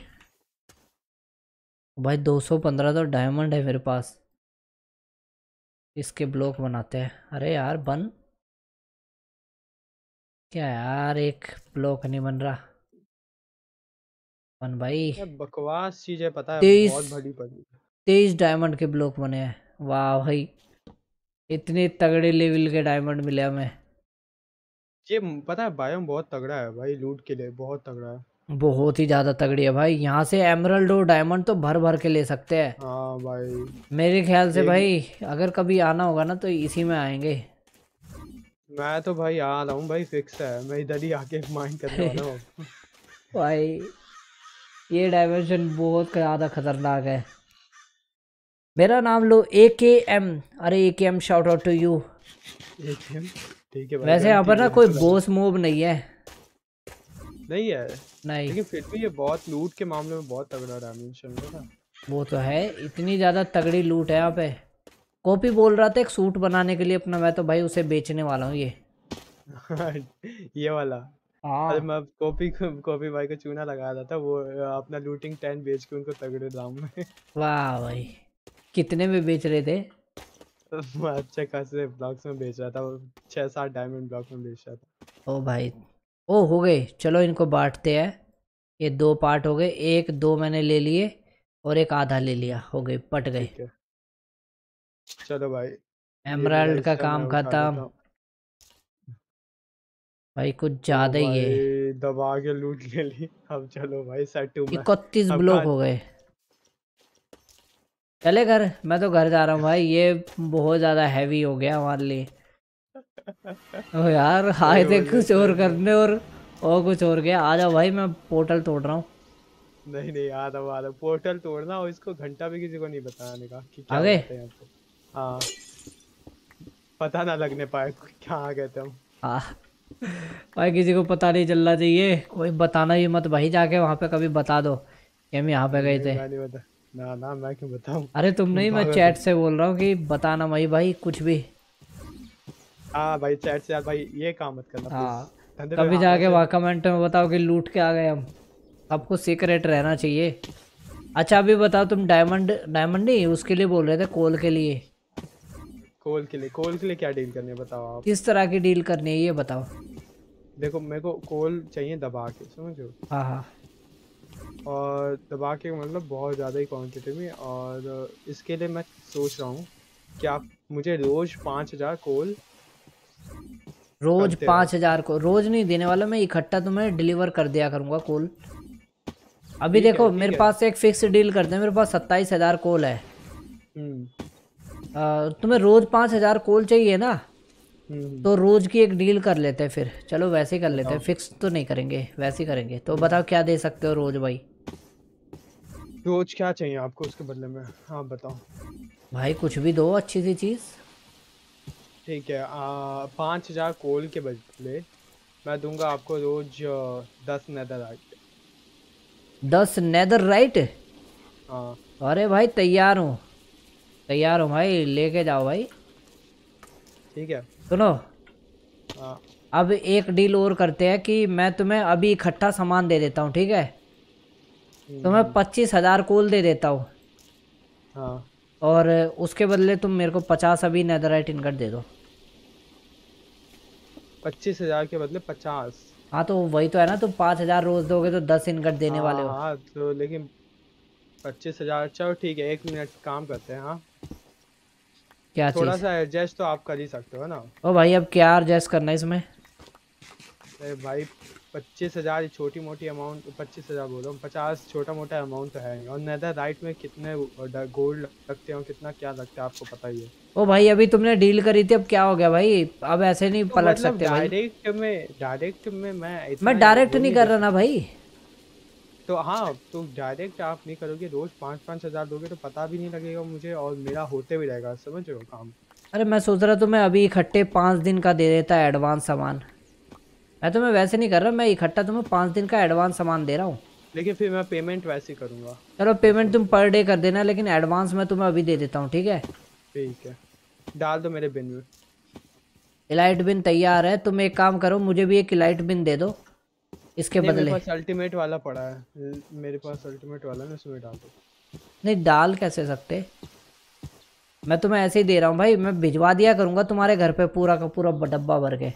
भाई 215 तो डायमंड है मेरे पास। इसके ब्लॉक बनाते हैं। अरे यार बन। क्या यार एक ब्लॉक नहीं बन रहा। बन भाई। बकवास चीज़ें पता है तेईस बहुत बड़ी पड़ी तेईस डायमंड के ब्लॉक बने हैं। वाह भाई इतने तगड़े लेवल के डायमंड मिले हमें। ये पता है बायोम बहुत तगड़ा है भाई लूट के लिए बहुत तगड़ा है। बहुत ही ज़्यादा तगड़ी है भाई। यहाँ से एमरल्ड और डायमंड तो भर भर के ले सकते हैं। हाँ भाई। मेरे ख्याल से भाई अगर कभी आना होगा ना तो इसी में आएँगे। मैं तो भाई आ रहा हूँ भाई फिक्स है। मैं इधर ही आके माइंड करने वाला हूँ। भाई ये डायमेंशन बहुत ज़्यादा खतरनाक है। मेरा नाम लो ए के एम अरे A K M shout out to you ठीक है वैसे यहाँ पर ना कोई बोस मूव नहीं है। नहीं है। नहीं लेकिन फिर भी ये बहुत लूट के मामले में बहुत तगड़ा डायमेंशन है वो तो है इतनी ज़्यादा तगड़ी लूट है यहाँ पे। कॉपी बोल रहा था एक सूट बनाने के लिए अपना मैं तो भाई उसे बेचने वाला हूँ ये। ये वाला। हाँ। अरे मैं कॉपी कॉपी भाई को चूना लगा रहा था वो अपना लूटिंग टेन बेच के उनको तगड़े दाम में। वाह भाई कितने में बेच रहे थे? अच्छे खासे ब्लॉक्स में बेच रहा था छह सात डायमंड ब्लॉक में बेच रहा था। ओ भाई ओ हो गए। चलो इनको बांटते हैं। ये दो पार्ट हो गए। एक दो मैंने ले लिए और एक आधा ले लिया। हो गए पट गए। चलो भाई एमराल्ड का काम खत्म। भाई कुछ ज़्यादा ही है। दबा के लूट ले ली। अब चलो भाई सेट इकतीस ब्लॉक हो गए। चले घर। मैं तो घर जा रहा हूँ भाई। ये बहुत ज़्यादा हैवी हो गया हमारे लिए। ओ यार आए थे कुछ और करने और और कुछ और गया। आ जाओ भाई मैं पोर्टल तोड़ रहा हूँ। नहीं नहीं आ रहा आ रहा पोर्टल तोड़ना और इसको घंटा भी किसी को नहीं बताने का कि क्या आगे? होता है हाँ। पता ना लगने पाए क्या आ गए थे हम। हाँ। भाई किसी को पता नहीं चलना चाहिए। कोई बताना ही मत। भाई जाके वहाँ पे कभी बता दो कि हम यहाँ पे गए थे। ना ना मैं क्यों बताऊँ? अरे तुम नहीं मैं चैट से बोल रहा हूँ कि बताना भाई भाई कुछ भी। हाँ भाई चैट से यार भाई ये काम मत करना हाँ। कभी जाके वहाँ कमेंट में बताओ कि लूट के आ गए हम। सबको सीक्रेट रहना चाहिए। अच्छा अभी बताओ तुम डायमंड डायमंड नहीं उसके लिए बोल रहे थे कोल के लिए। कोल के लिए कोल के लिए क्या डील करनी है बताओ आप। किस तरह की डील करनी है ये बताओ। देखो मेरे को कोल चाहिए दबा के समझो। हाँ हाँ। और दबा के मतलब बहुत ज़्यादा ही क्वांटिटी में और इसके लिए मैं सोच रहा हूँ कि आप मुझे रोज पाँच हज़ार कोल रोज पाँच हज़ार को रोज नहीं देने वाला मैं इकट्ठा तुम्हें डिलीवर कर दिया करूँगा कोल। अभी ठीक है, देखो मेरे है। पास एक फिक्स डील करते हैं मेरे पास सत्ताईस हज़ार कोल है। हम्म। आ, तुम्हें रोज पाँच हज़ार कोल चाहिए ना? हम्म। तो रोज की एक डील कर लेते हैं फिर। चलो वैसे ही कर लेते हैं। फिक्स तो नहीं करेंगे वैसे ही करेंगे। तो बताओ क्या दे सकते हो रोज भाई? रोज क्या चाहिए आपको उसके बदले में? हाँ बताओ। भाई कुछ भी दो अच्छी सी चीज़। ठीक है पाँच हज़ार कोल के बदले मैं दूँगा आपको रोज दस नेदर राइट दस नेदर राइट हाँ। अरे भाई तैयार हूँ। तैयार हूँ भाई लेके जाओ भाई। ठीक है। सुनो। हाँ। अब एक डील और करते हैं कि मैं तुम्हें अभी इकट्ठा सामान दे देता हूँ ठीक है? तुम्हें पच्चीस हज़ार कोल दे देता हूँ। हाँ। और उसके बदले तुम मेरे को पचास अभी नेदराइट इनकट दे दो। पच्चीस हज़ार के बदले पचास। हाँ तो वही तो है ना तुम पाँच हज़ार रोज दोगे तो दस इनकट देने वाले हो। हाँ तो लेकिन पच्चीस हज़ार चलो ठीक है एक मिनट काम करते हैं हाँ। क्या थोड़ा चीज़ सा एडजस्ट तो आप कर ही सकते हो ना। ओ भाई अब क्या एडजस्ट करना है इसमें? अरे भाई पच्चीस हज़ार छोटी मोटी अमाउंट पच्चीस हज़ार बोल रहा हूँ पचास छोटा मोटा अमाउंट तो है और नेदर राइट में कितने गोल्ड लगते हैं कितना क्या लगता है आपको पता ही है। ओ भाई अभी तुमने डील करी थी अब क्या हो गया भाई? अब ऐसे नहीं तो पलट मतलब सकते भाई। डायरेक्ट में डायरेक्ट में मैं मैं डायरेक्ट नहीं कर रहा ना भाई। तो हाँ तो डायरेक्ट आप नहीं करोगे रोज पाँच पाँच हज़ार दोगे तो पता भी नहीं लगेगा मुझे और मेरा होते भी रहेगा समझ रहे हो काम? अरे मैं सोच रहा तुम्हें अभी इकट्ठे पाँच दिन का दे देता एडवांस सामान। मैं तुम्हें वैसे नहीं कर रहा मैं इकट्ठा तुम्हें पाँच दिन का एडवांस सामान दे रहा हूँ। लेकिन फिर मैं पेमेंट वैसे करूँगा। चलो पेमेंट तुम पर डे कर देना लेकिन एडवांस मैं तुम्हें अभी दे देता हूँ ठीक है? ठीक है। डाल दो मेरे बिन में। इलाइट बिन तैयार है तुम एक काम करो मुझे भी एक इलाइट बिन दे दो। इसके नहीं, मेरे पास अल्टीमेट वाला पड़ा है। मेरे पास अल्टीमेट वाला मैं उसमें डाल दो। नहीं डाल कैसे सकते? मैं तुम्हें ऐसे ही दे रहा हूँ भाई मैं भिजवा दिया करूँगा तुम्हारे घर पे पूरा का पूरा डब्बा भर के।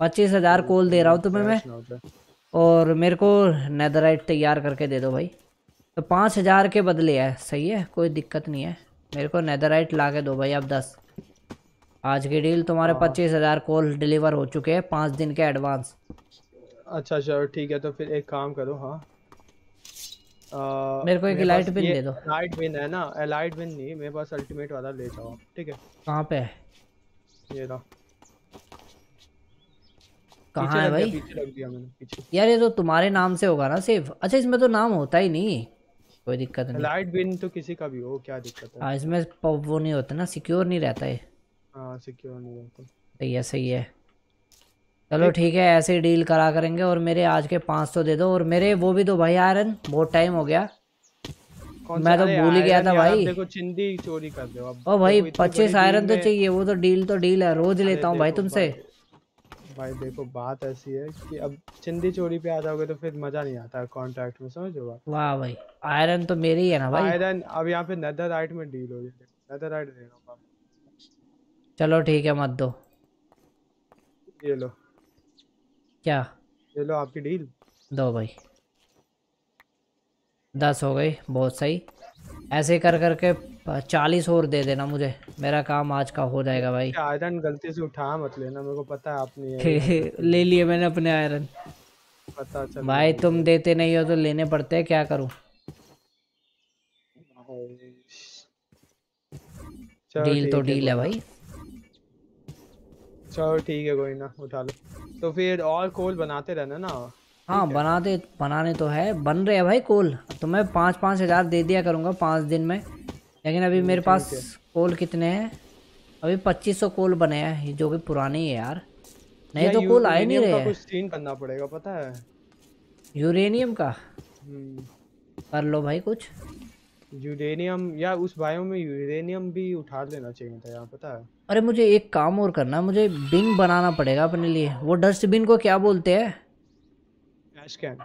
पच्चीस हज़ार कोल दे रहा हूँ तुम्हें मैं। ना और मेरे को नेदराइट तैयार करके दे दो भाई। तो पाँच हज़ार के बदले है सही है? कोई दिक्कत नहीं है। मेरे को नेदराइट ला के दो भाई अब दस। आज की डील तुम्हारे पच्चीस हज़ार कोल डिलीवर हो चुके हैं पाँच दिन के एडवांस अच्छा चलो ठीक है तो फिर एक काम करो हाँ। आ, मेरे को एक लाइट बिन दे दो। लाइट बिन है ना लाइट बिन नहीं मेरे पास अल्टीमेट वाला ले जाओ ठीक है? कहाँ पे है? ये रहा। कहाँ है भाई? पीछे रख दिया मैंने पीछे। यार ये तो तुम्हारे नाम से होगा ना सिर्फ़ अच्छा इसमें तो नाम होता ही नहीं। कोई दिक्कत नहीं। लाइट बिन तो किसी का भी हो क्या दिक्कत है? हाँ इसमें वो नहीं होता ना सिक्योर नहीं रहता है हाँ सिक्योर नहीं रहता। सही है सही है। चलो ठीक। है ऐसे ही डील करा करेंगे और मेरे आज के पाँच सौ दे दो और मेरे वो भी दो भाई आयरन बहुत टाइम हो गया। मैं तो भूल ही गया था भाई। देखो चिंदी चोरी कर दो अब ओ भाई पच्चीस आयरन तो चाहिए वो तो डील तो डील है रोज लेता हूँ भाई तुमसे। भाई- देखो बात ऐसी है कि अब चिंदी चोरी पे आ जाओगे तो फिर मज़ा नहीं आता कॉन्ट्रैक्ट में समझ लो वाह भाई आयरन तो मेरी है ना भाई। आयरन अब यहाँ पे नेदरराइट में डील हो है नेदरराइट दे रहा हूँ चलो ठीक है मत दो। ये लो। क्या? ये लो आपकी डील दो भाई। दस हो गई बहुत सही। ऐसे कर करके चालीस और दे देना मुझे। मेरा काम आज का हो जाएगा भाई। आयरन गलती से उठा मत लेना मेरे को पता है आपने ले लिए मैंने अपने आयरन। पता चल भाई तुम देते नहीं हो तो लेने पड़ते हैं क्या करूँ? डील तो डील है भाई। चलो ठीक है कोई ना उठा लो। तो फिर और कोल बनाते रहना ना। हाँ बना दे बनाने तो है। बन रहे हैं भाई कोल। तो मैं पाँच पाँच हज़ार दे दिया करूँगा पाँच दिन में। लेकिन अभी मेरे पास कोल कितने हैं? अभी पच्चीस सौ कोल बने हैं जो कि पुराने ही है यार। नहीं तो कोल आए नहीं रहे। कुछ सीन करना पड़ेगा पता है? यूरेनियम का? हम्म। कर लो भाई कुछ। यूरेनियम या उस बायो में यूरेनियम भी उठा लेना चाहिए था यार पता है? अरे मुझे एक काम और करना मुझे बिन बनाना पड़ेगा अपने लिए। वो डस्टबिन को क्या बोलते हैं? ट्रैश कैन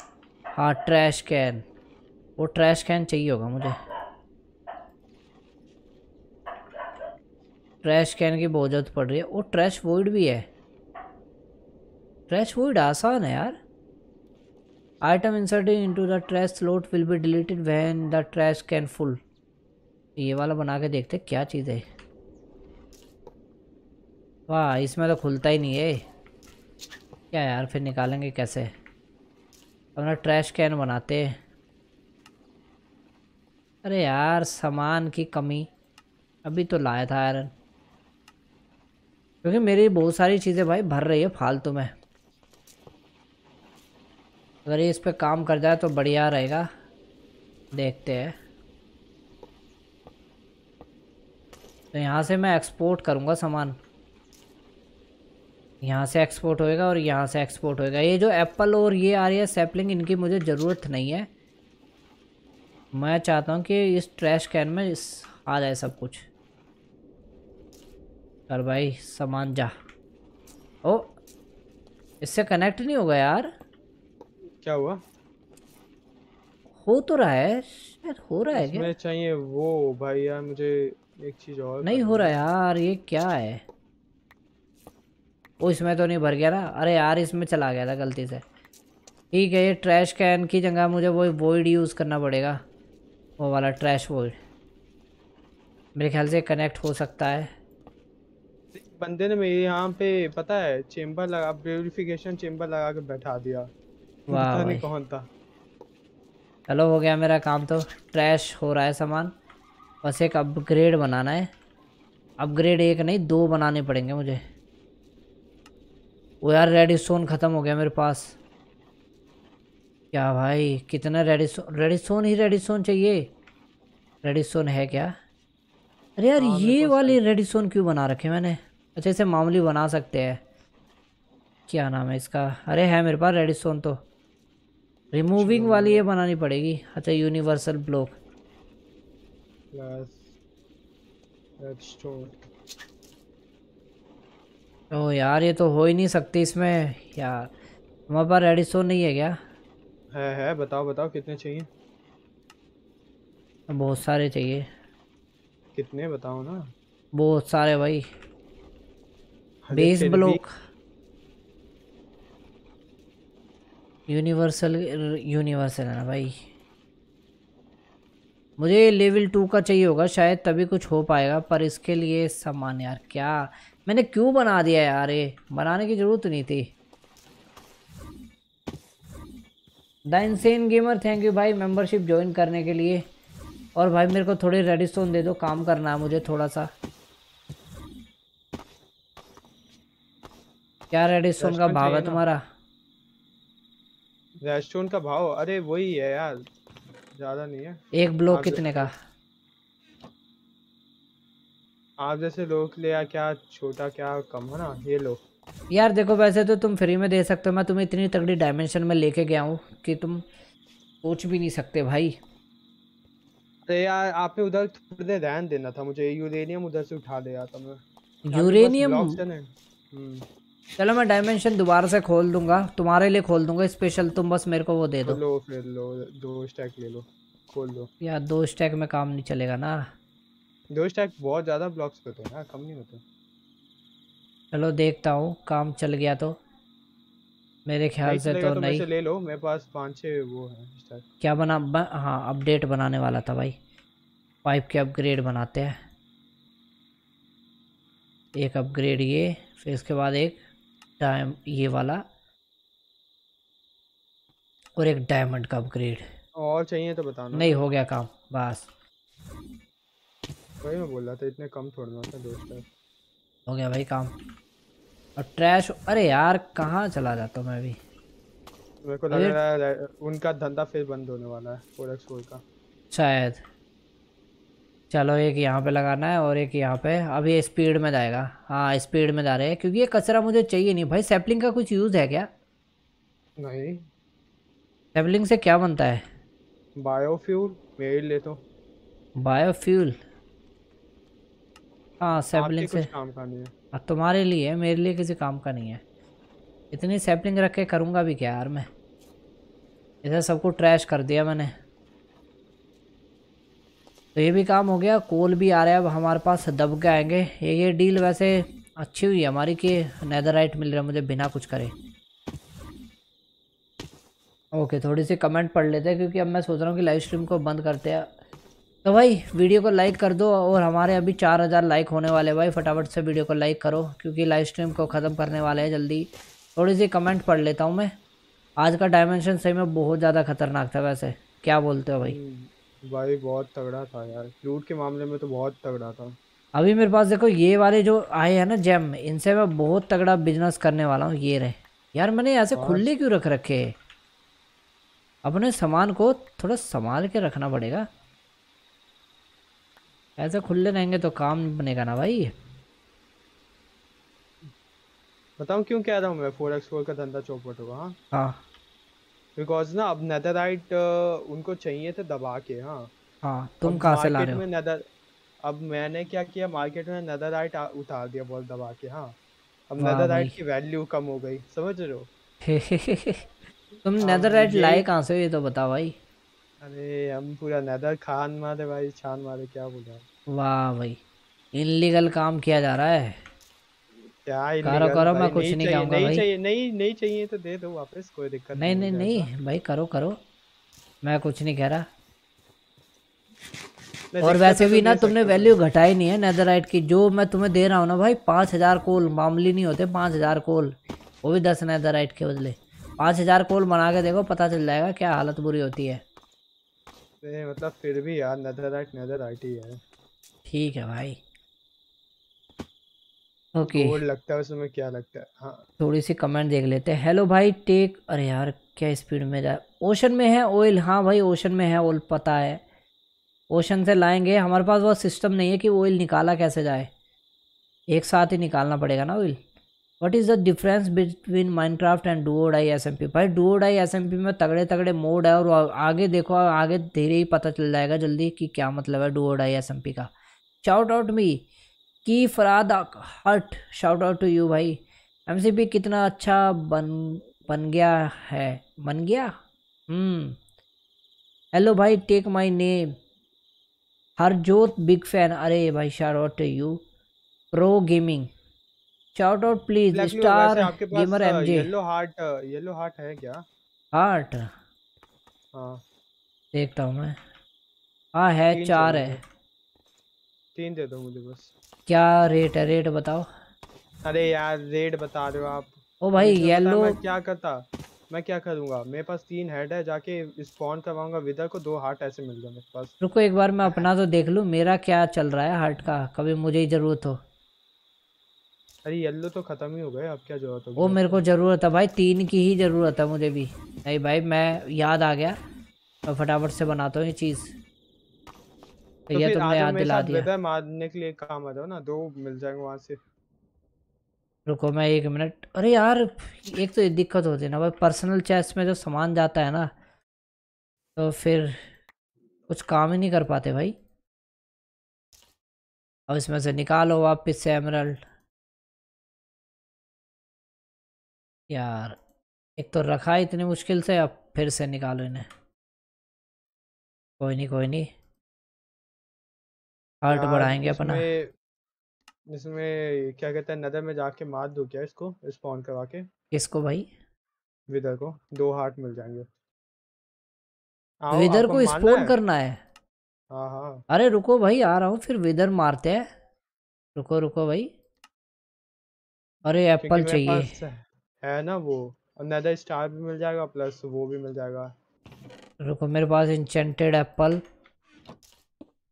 हाँ ट्रैश कैन वो ट्रैश कैन चाहिए होगा मुझे। ट्रैश कैन की बहुत ज़रूरत पड़ रही है। वो ट्रैश वोइड भी है। ट्रैश वोइड आसान है यार। Item inserted into the trash slot will be deleted when the trash can full ये वाला बना के देखते क्या चीज़ है। वाह, इसमें तो खुलता ही नहीं है। क्या यार, फिर निकालेंगे कैसे? अपना ट्रैश कैन बनाते अरे यार, सामान की कमी। अभी तो लाया था आयरन क्योंकि मेरी बहुत सारी चीज़ें भाई भर रही है फालतू में। अगर ये इस पर काम कर जाए तो बढ़िया रहेगा। देखते हैं। तो यहाँ से मैं एक्सपोर्ट करूँगा सामान। यहाँ से एक्सपोर्ट होएगा और यहाँ से एक्सपोर्ट होएगा। ये जो एप्पल और ये आ रही है सैपलिंग इनकी मुझे ज़रूरत नहीं है। मैं चाहता हूँ कि इस ट्रैश कैन में इस आ जाए सब कुछ। कर भाई सामान जा। ओ इससे कनेक्ट नहीं होगा यार। क्या हुआ? हो तो रहा है शायद हो रहा है क्या? चाहिए वो भाई यार मुझे एक चीज़ और नहीं हो रहा यार ये क्या है? वो इसमें तो नहीं भर गया ना अरे यार इसमें चला गया था गलती से। ठीक है ये ट्रैश कैन की जगह मुझे वो वोइड यूज़ करना पड़ेगा। वो वाला ट्रैश वोइड मेरे ख्याल से कनेक्ट हो सकता है। बंदे ने मेरे यहाँ पे पता है चेम्बर लगा प्योरिफिकेशन चेम्बर लगा के बैठा दिया। वाह नहीं कौन था। चलो हो गया मेरा काम तो। ट्रैश हो रहा है सामान। बस एक अपग्रेड बनाना है। अपग्रेड एक नहीं दो बनाने पड़ेंगे मुझे। वो यार रेडी स्टोन ख़त्म हो गया मेरे पास। क्या भाई कितना रेडी स्टोन रेडी स्टोन ही रेडी स्टोन चाहिए? रेडी स्टोन है क्या? अरे यार हाँ, ये वाली रेडी स्टोन क्यों बना रखे मैंने? अच्छा इसे मामूली बना सकते हैं। क्या नाम है इसका? अरे है मेरे पास रेडी स्टोन तो रिमूविंग वाली ये बनानी पड़ेगी। अच्छा यूनिवर्सल ब्लॉक ओ यार ये तो हो ही नहीं सकती इसमें। यार हमारे पास रेडी स्टोन नहीं है क्या? है है बताओ बताओ कितने चाहिए? बहुत सारे चाहिए। कितने बताओ ना। बहुत सारे भाई। बेस ब्लॉक यूनिवर्सल यूनिवर्सल है ना भाई। मुझे लेवल टू का चाहिए होगा शायद तभी कुछ हो पाएगा पर इसके लिए सामान यार क्या? मैंने क्यों बना दिया यार ये? बनाने की ज़रूरत नहीं थी। The insane gamer thank you भाई मेंबरशिप ज्वाइन करने के लिए। और भाई मेरे को थोड़े रेडी स्टोन दे दो काम करना है मुझे थोड़ा सा क्या रेडी स्टोन का भाव है तुम्हारा? रेस्टोरेंट का भाव? अरे वही है यार ज़्यादा नहीं है। एक ब्लॉक कितने का? आप जैसे लोग ले या क्या छोटा क्या कम है ना ये लो। यार देखो वैसे तो तुम फ्री में दे सकते हो मैं तुम्हें इतनी तगड़ी डायमेंशन में लेके गया हूँ कि तुम सोच भी नहीं सकते भाई। अरे यार आपने उधर थोड़ी ध्यान देना था मुझे यूरेनियम उधर से उठा ले आता मैं। यूरेनियम चलो। मैं डायमेंशन दोबारा से खोल दूँगा तुम्हारे लिए खोल दूँगा स्पेशल तुम बस मेरे को वो दे दो। लो फिर लो दो स्टैक ले लो खोल दो। यार दो स्टैक में काम नहीं चलेगा ना। दो स्टैक बहुत ज़्यादा ब्लॉक्स पे तो यार कम नहीं होते। चलो देखता हूँ काम चल गया तो। मेरे ख्याल से तो, तो नहीं। ले लो मेरे पास पाँच छः वो है क्या बना ब, हाँ अपडेट बनाने वाला था भाई। पाइप के अपग्रेड बनाते हैं। एक अपग्रेड ये फिर इसके बाद एक टाइम ये वाला। और एक डायमंड का अपग्रेड और चाहिए तो बताना। नहीं हो गया काम बस। वही मैं बोल रहा था इतने कम छोड़ना था दोस्त हो गया भाई काम। और ट्रैश अरे यार कहाँ चला जाता हूँ मैं भी मेरे को लग रहा है उनका धंधा फिर बंद होने वाला है फोरेक्स गोल्ड का। शायद। चलो एक यहाँ पे लगाना है और एक यहाँ पे। अब ये स्पीड में जाएगा। हाँ स्पीड में जा रहे हैं क्योंकि ये कचरा मुझे चाहिए नहीं। भाई सैपलिंग का कुछ यूज़ है क्या? नहीं। सैपलिंग से क्या बनता है? बायोफ्यूल मेरे लिए तो। बायोफ्यूल हाँ सैपलिंग से। काम का नहीं है। तुम्हारे लिए मेरे लिए किसी काम का नहीं है। इतनी सैपलिंग रख के करूँगा भी क्या यार मैं? इधर सबको ट्रैश कर दिया मैंने। तो ये भी काम हो गया कोल भी आ रहा है अब हमारे पास दब के आएँगे। ये ये डील वैसे अच्छी हुई है हमारी कि नेदरराइट मिल रहा है मुझे बिना कुछ करे। ओके थोड़ी सी कमेंट पढ़ लेते हैं क्योंकि अब मैं सोच रहा हूँ कि लाइव स्ट्रीम को बंद करते हैं। तो भाई वीडियो को लाइक कर दो और हमारे अभी चार हज़ार लाइक होने वाले भाई। फटाफट से वीडियो को लाइक करो क्योंकि लाइव स्ट्रीम को ख़त्म करने वाले हैं जल्दी। थोड़ी सी कमेंट पढ़ लेता हूँ मैं। आज का डायमेंशन सही में बहुत ज़्यादा खतरनाक था वैसे। क्या बोलते हो भाई? हम्म, भाई बहुत तगड़ा था यार। लूट के मामले में तो बहुत तगड़ा था। अभी मेरे पास देखो ये वाले जो आए हैं ना जेम इनसे मैं बहुत तगड़ा बिज़नेस करने वाला हूँ। ये रहे। यार मैंने ऐसे खुले क्यों रख रखे? हैं? अपने सामान को थोड़ा संभाल के रखना पड़ेगा। ऐसे खुले रहेंगे तो काम नहीं बनेगा ना भाई। बताऊँ क्यों कह रहा हूँ मैं? फोरेक्स गोल्ड का धंधा चौपट होगा हाँ। हाँ। बिकॉज़ ना अब नेदरराइट उनको चाहिए थे दबा के हाँ। हाँ तुम कहाँ से ला रहे हो? में नेदर अब मैंने क्या किया? मार्केट में नेदरराइट उतार दिया बहुत दबा के हाँ। अब नेदरराइट की वैल्यू कम हो गई समझ रहे हो? तुम नेदरराइट लाए कहाँ से ये तो बताओ भाई। अरे हम पूरा नेदर खान मारे भाई छान मारे क्या बोला वाह भाई इनलीगल काम किया जा रहा है। क्या करो करो मैं कुछ नहीं नहीं कहूँगा नहीं भाई। चाहिए नहीं नहीं चाहिए तो दे दो वापस कोई दिक्कत नहीं नहीं। नहीं भाई करो करो। मैं कुछ नहीं कह रहा। और वैसे भी ना तुमने वैल्यू घटाई नहीं है नेदरराइट की। जो मैं तुम्हें दे रहा हूँ ना भाई पाँच हज़ार कोल मामूली नहीं होते पाँच हज़ार कोल। वो भी दस नेदरराइट के बदले। पाँच हज़ार कोल बना के देखो पता चल जाएगा क्या हालत बुरी होती है। नहीं मतलब फिर भी यार नेदरराइट नेदरराइट ही है। ठीक है भाई। ओके। गोल्ड लगता है उसमें क्या लगता है? हाँ। थोड़ी सी कमेंट देख लेते हैं। हेलो भाई टेक अरे यार क्या स्पीड में जा ओशन में है ऑयल हाँ भाई ओशन में है ऑयल पता है। ओशन से लाएँगे हमारे पास वो सिस्टम नहीं है कि ऑयल निकाला कैसे जाए। एक साथ ही निकालना पड़ेगा ना oil what is the difference between Minecraft and duo die S M P भाई duo die S M P में तगड़े तगड़े मोड है और आगे देखो, आगे धीरे ही पता चल जाएगा जल्दी कि क्या मतलब है duo die S M P का। शाउट आउट मी की फराद हट शाउट आउट टू यू भाई। एम सी पी कितना अच्छा बन बन गया है। बन गया? हम्म। हेलो भाई take my name Harjot big fan, अरे भाई shout out to you pro gaming shout out please star gamer MJ yellow heart yellow heart है क्या? हार्ट हाँ। देखता हूँ मैं। हाँ है चार है। तीन दे दो मुझे बस। क्या रेट है? रेट बताओ। अरे यार रेट बता हो आप। ओ भाई येलो मैं क्या करता मैं क्या करूँगा? मेरे पास तीन हेड है जाके स्पॉन करवाऊँगा विदर को दो हार्ट ऐसे मिल गए मेरे पास। रुको एक बार मैं अपना तो देख लूँ मेरा क्या चल रहा है हार्ट का? कभी मुझे ही ज़रूरत हो। अरे येलो तो खत्म ही हो गए अब क्या ज़रूरत है वो मेरे को ज़रूरत है भाई तीन की ही ज़रूरत है मुझे भी। नहीं भाई मैं याद आ गया मैं फटाफट से बनाता हूँ ये चीज़। तो तो ये तुमने याद दिला दिया। मारने के लिए काम आ जाओ ना दो मिल जाएँगे वहाँ से। रुको मैं एक मिनट। अरे यार एक तो दिक्कत होती है ना भाई पर्सनल चेस्ट में जो सामान जाता है ना तो फिर कुछ काम ही नहीं कर पाते भाई। अब इसमें से निकालो वापस से एमरल्ड यार एक तो रखा है इतनी मुश्किल से अब फिर से निकालो इन्हें। कोई नहीं कोई नहीं। हार्ट बढ़ाएँगे अपना। इसमें क्या कहते हैं नदर में जाके मार दो क्या इसको स्पॉन करवा के? किसको भाई? विदर को। दो हार्ट मिल जाएँगे। आओ विदर को स्पोन करना है? हाँ हाँ। अरे रुको भाई आ रहा हूँ फिर विदर मारते हैं। रुको रुको भाई। अरे एप्पल चाहिए। है ना वो। और नदर स्टार भी मिल जाएगा प्लस वो भी मिल जाएगा। रुको मेरे पास इंचेंटेड एप्पल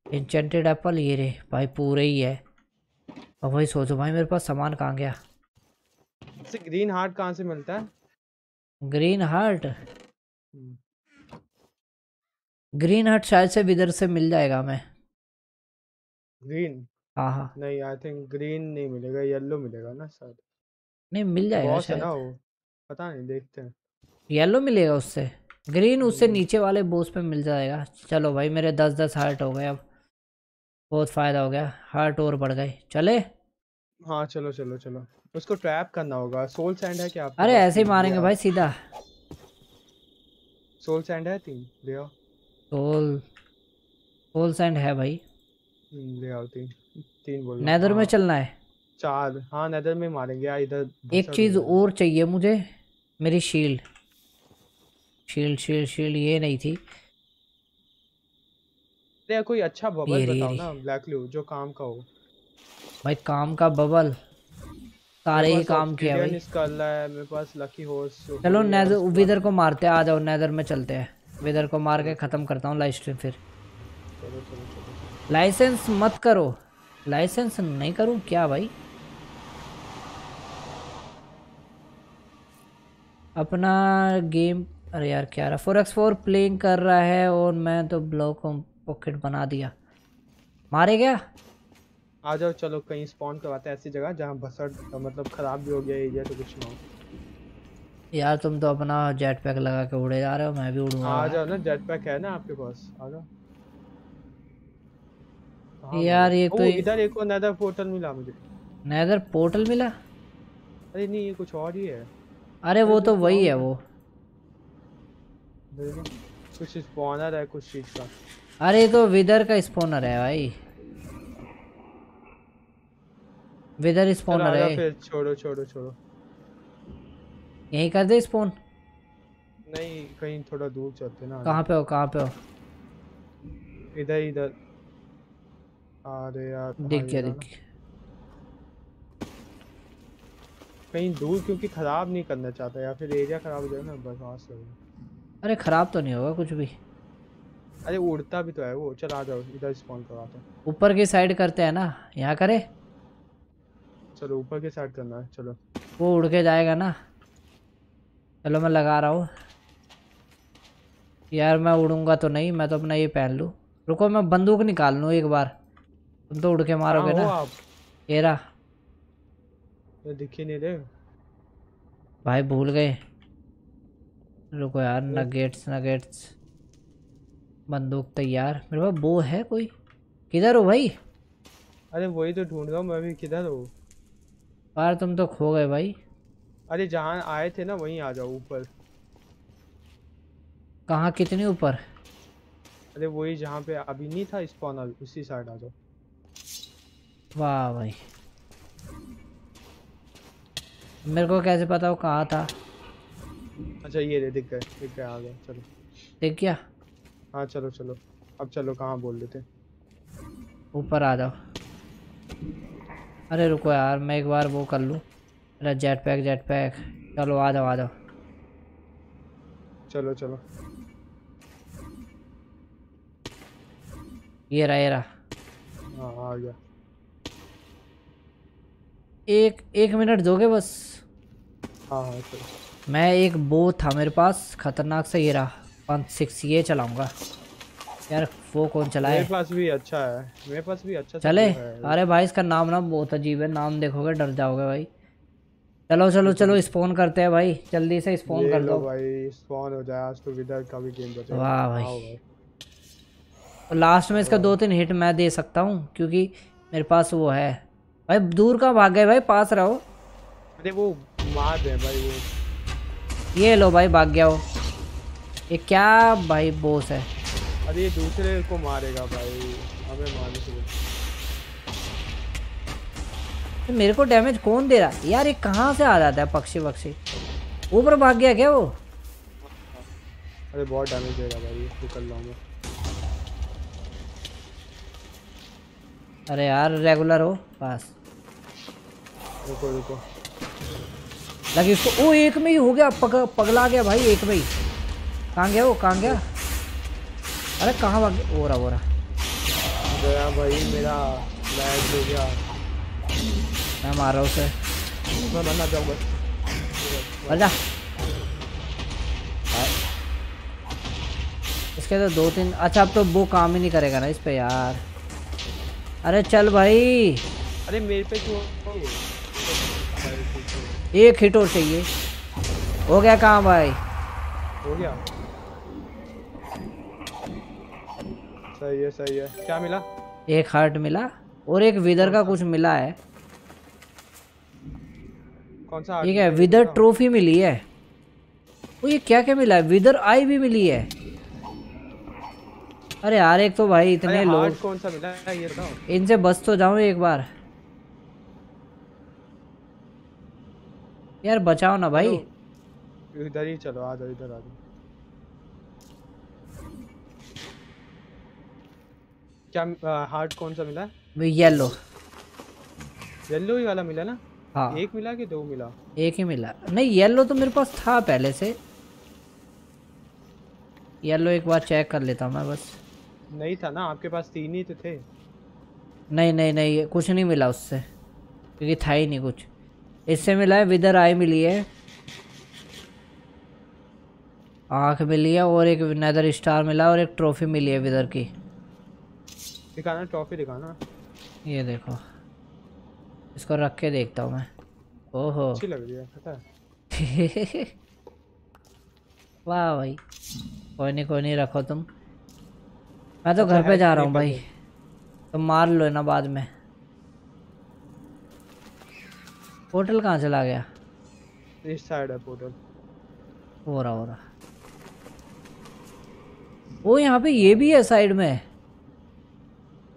इंचेंटेड एप्पल ये रे भाई पूरे ही है। और भाई सोचो भाई मेरे पास सामान कहाँ गया? ग्रीन हार्ट कहाँ से मिलता है? ग्रीन हार्ट ग्रीन हार्ट शायद से विदर से मिल जाएगा हमें। ग्रीन हाँ हाँ। नहीं आई थिंक ग्रीन नहीं मिलेगा येलो मिलेगा ना शायद। नहीं मिल जाएगा शायद ना वो पता नहीं देखते हैं। येलो मिलेगा उससे। ग्रीन उससे हम्म। नीचे वाले बोस पे मिल जाएगा। चलो भाई मेरे दस दस हार्ट हो गए अब। बहुत फ़ायदा हो गया। हार्ट और बढ़ गए। चले? हाँ चलो चलो चलो। उसको ट्रैप करना होगा। सोल सैंड है क्या अरे ऐसे ही मारेंगे भाई सीधा। सोल सैंड है तीन। ले आओ। सोल सोल सैंड है भाई। हम्म, ले आओ तीन। तीन बोल नेदर में हाँ, चलना है। चार। हाँ नेदर में मारेंगे या इधर एक चीज़ और चाहिए मुझे मेरी शील्ड शील्ड शील्ड शील्ड ये नहीं थी। अरे कोई अच्छा बबल ये बताओ। ना ब्लैक लू जो काम का हो। भाई काम का बबल सारे ही काम किया भाई। है मेरे पास लकी हॉर्स चलो नेदर विदर को मारते हैं आ जाओ नेदर में चलते हैं। विदर को मार के ख़त्म करता हूँ लाइव स्ट्रीम फिर। चलो चलो चलो लाइसेंस मत करो। लाइसेंस नहीं करूँ? क्या भाई? अपना गेम अरे यार क्या रहा? फोर एक्स फोर प्लेइंग कर रहा है और मैं तो ब्लॉक पॉकेट बना दिया। मारे गया आ जाओ चलो कहीं स्पॉन करवाते हैं ऐसी जगह जहाँ बसड़ मतलब खराब भी हो गया एरिया तो कुछ ना हो। यार तुम तो अपना जेट पैक लगा के उड़े जा रहे हो मैं भी उड़ूँगा। आ जाओ ना जेट पैक है ना आपके पास? आ जाओ। यार, ये तो इधर एक और नेदर पोर्टल मिला मुझे। नेदर पोर्टल मिला? अरे नहीं ये कुछ और ही है। अरे वो तो वही है वो। कुछ स्पॉनर है कुछ चीज़ का। अरे तो विदर का स्पॉनर है भाई। विदर स्पॉनर है। फिर छोड़ो छोड़ो छोड़ो। यहीं कर दे स्पॉन नहीं कहीं थोड़ा दूर चलते ना। कहाँ पे हो कहाँ पे हो? इधर इधर। अरे यार दिख गया दिख गया कहीं दूर क्योंकि खराब नहीं करना चाहता या फिर एरिया खराब हो जाए ना बर्दाश्त हो अरे खराब तो नहीं होगा कुछ भी। अरे उड़ता भी तो है वो चल आ जाओ इधर स्पॉन करवाते हैं। ऊपर की साइड करते हैं ना यहाँ करे। चलो ऊपर के साइड करना है चलो। वो उड़ के जाएगा ना। चलो मैं लगा रहा हूँ। यार मैं उड़ूँगा तो नहीं मैं तो अपना ये पहन लूँ। रुको मैं बंदूक निकाल लूँ एक बार। तुम तो उड़ के मारोगे ना। आप ये दिख ही नहीं रहे। भाई भूल गए। रुको यार नगेट्स नगेट्स बंदूक तैयार। मेरे पास बो है कोई? किधर हो भाई? अरे वही तो ढूंढ रहा हूँ मैं भी किधर हूँ? यार तुम तो खो गए भाई। अरे जहाँ आए थे ना वहीं आ जाओ ऊपर। कहाँ कितने ऊपर? अरे वही जहाँ पे अभी नहीं था स्पॉनर उसी साइड आ जाओ। वाह भाई। मेरे को कैसे पता वो कहाँ था? अच्छा ये रे दिख गए दिख गए आ गए चलो। देख क्या हाँ चलो चलो। अब चलो कहाँ बोल रहे थे? ऊपर आ जाओ। अरे रुको यार मैं एक बार वो कर लूँ। मेरा जेट पैक जेट पैक चलो आ जाओ आ जाओ। चलो चलो। ये रहा ये रहा। हाँ आ गया। एक एक मिनट दोगे बस? हाँ हाँ मैं एक बो था मेरे पास खतरनाक सा ये रहा। वन सिक्स ये चलाऊँगा। यार वो कौन चलाए? मेरे पास भी अच्छा है। मेरे पास भी अच्छा चले। है। अरे भाई इसका नाम ना बहुत अजीब है। नाम देखोगे डर जाओगे भाई। चलो चलो चलो स्पॉन करते हैं भाई। जल्दी से स्पॉन कर लो दो। भाई स्पॉन हो जाए। आज तो विदर का भी गेम बचा वाह भाई। लास्ट में इसका दो तीन हिट मैं दे सकता हूँ क्योंकि मेरे पास वो है। भाई दूर का भाग गए भाई पास रहो। अरे वो मार दे भाई वो। ये लो भाई भाग गया वो। ये क्या भाई बोस है? अरे ये दूसरे को मारेगा भाई हमें मारने से तो मेरे को डैमेज कौन दे रहा है? यार ये कहाँ से आ जाता है पक्षी पक्षी ऊपर भाग गया क्या वो? अरे बहुत डैमेज देगा भाई ये निकल रहा मैं। अरे यार रेगुलर हो पास। रुको रुको। लगे इसको ओ एक में ही हो गया पग, पगला गया भाई एक में ही। कहाँ गया वो? कहाँ गया? अरे कहाँ भाग गया? ओरा ओरा गया भाई मेरा लैग हो गया। मैं मार रहा हूँ उसे। मैं मरना चाहूँगा मर इसके तो दो तीन अच्छा अब तो वो काम ही नहीं करेगा ना इस पे यार। अरे चल भाई। अरे मेरे पे क्यों एक हिट और चाहिए। हो गया काम भाई। हो गया। सही है सही है। क्या मिला? एक हार्ट मिला और एक विदर का कुछ मिला है। कौन सा ठीक है विदर ट्रॉफी मिली है। वो ये क्या क्या मिला है? विदर आई भी मिली है। अरे यार एक तो भाई इतने लोग। कौन सा मिला है? ये बताओ। इनसे बस तो जाऊँ एक बार। यार बचाओ ना भाई। इधर ही चलो आ जाओ इधर आ जाओ। क्या हार्ट कौन सा मिला? है येलो येलो ही वाला मिला ना? हाँ। एक मिला कि दो मिला? एक ही मिला। नहीं येलो तो मेरे पास था पहले से। येलो एक बार चेक कर लेता हूँ मैं बस। नहीं था ना आपके पास तीन ही तो थे। नहीं नहीं नहीं कुछ नहीं मिला उससे। क्योंकि था ही नहीं कुछ। इससे मिला है विदर आई मिली है। आँख मिली है और एक नदर स्टार मिला और एक ट्रॉफी मिली है विदर की। दिखाना ट्रॉफी दिखाना। ये देखो। इसको रख के देखता हूँ मैं। ओहो। अच्छी लग रही है पता है। वाह भाई। कोई नहीं कोई नहीं रखो तुम। मैं तो अच्छा घर पे जा रहा हूँ भाई। तुम तो मार लो ना बाद में। पोर्टल कहाँ चला गया? इस साइड है पोर्टल। हो रहा हो रहा। वो यहाँ पे ये भी है साइड में।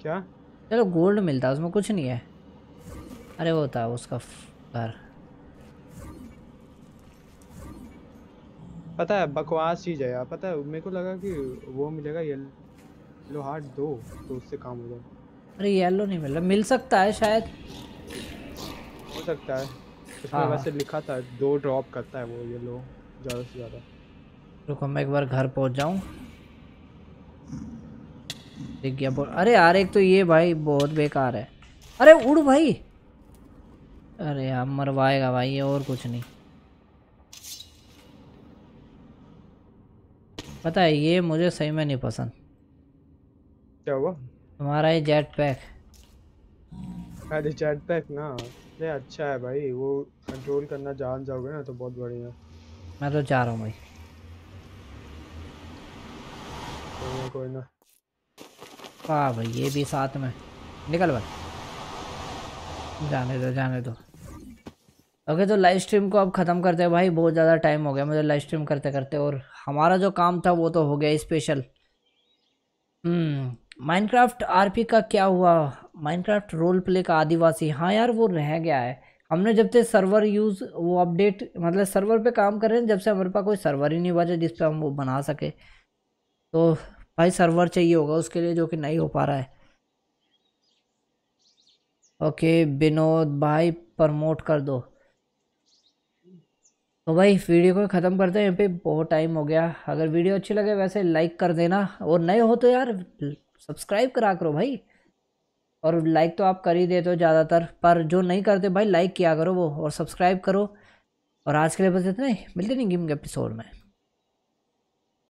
क्या? चलो गोल्ड मिलता है उसमें कुछ नहीं है। अरे वो था उसका घर। पता है बकवास चीज़ है यार पता है मेरे को लगा कि वो मिलेगा येलो हार्ट दो तो उससे काम हो जाए। अरे येलो नहीं मिल रहा मिल सकता है शायद। हो सकता है। इसमें हाँ। वैसे लिखा था दो ड्रॉप करता है वो येलो ज़्यादा से ज़्यादा। रुको मैं एक बार घर पहुँच जाऊँ। दिख गया अरे यार एक तो ये भाई बहुत बेकार है। अरे उड़ भाई। अरे यार मरवाएगा भाई ये और कुछ नहीं। पता है ये मुझे सही में नहीं पसंद। क्या हुआ? तुम्हारा ये जेट पैक अरे जेट पैक ना। ये अच्छा है भाई वो कंट्रोल करना जान जाओगे ना तो बहुत बढ़िया। मैं तो जा रहा हूँ भाई। कोई ना। हाँ भाई ये भी साथ में। निकल भाई। जाने दो जाने दो। ओके तो लाइव स्ट्रीम को अब ख़त्म करते हैं भाई बहुत ज़्यादा टाइम हो गया मुझे लाइव स्ट्रीम करते करते और हमारा जो काम था वो तो हो गया स्पेशल माइनक्राफ्ट आरपी का क्या हुआ? माइनक्राफ्ट रोल प्ले का आदिवासी। हाँ यार, वो रह गया है। हमने जब से सर्वर यूज़ वो अपडेट मतलब सर्वर पे काम कर रहे हैं, जब से हमारे पास कोई सर्वर ही नहीं बचा जिस पे हम वो बना सके। तो भाई सर्वर चाहिए होगा उसके लिए जो कि नहीं हो पा रहा है। ओके विनोद भाई प्रमोट कर दो। तो भाई वीडियो को ख़त्म करते हैं। यहाँ पे बहुत टाइम हो गया। अगर वीडियो अच्छी लगे, वैसे लाइक कर देना। और नए हो तो यार सब्सक्राइब करा करो भाई। और लाइक तो आप कर ही देते हो ज़्यादातर, पर जो नहीं करते भाई लाइक किया करो वो, और सब्सक्राइब करो। और आज के लिए बस इतना ही। मिलते नहीं गेम के एपिसोड में।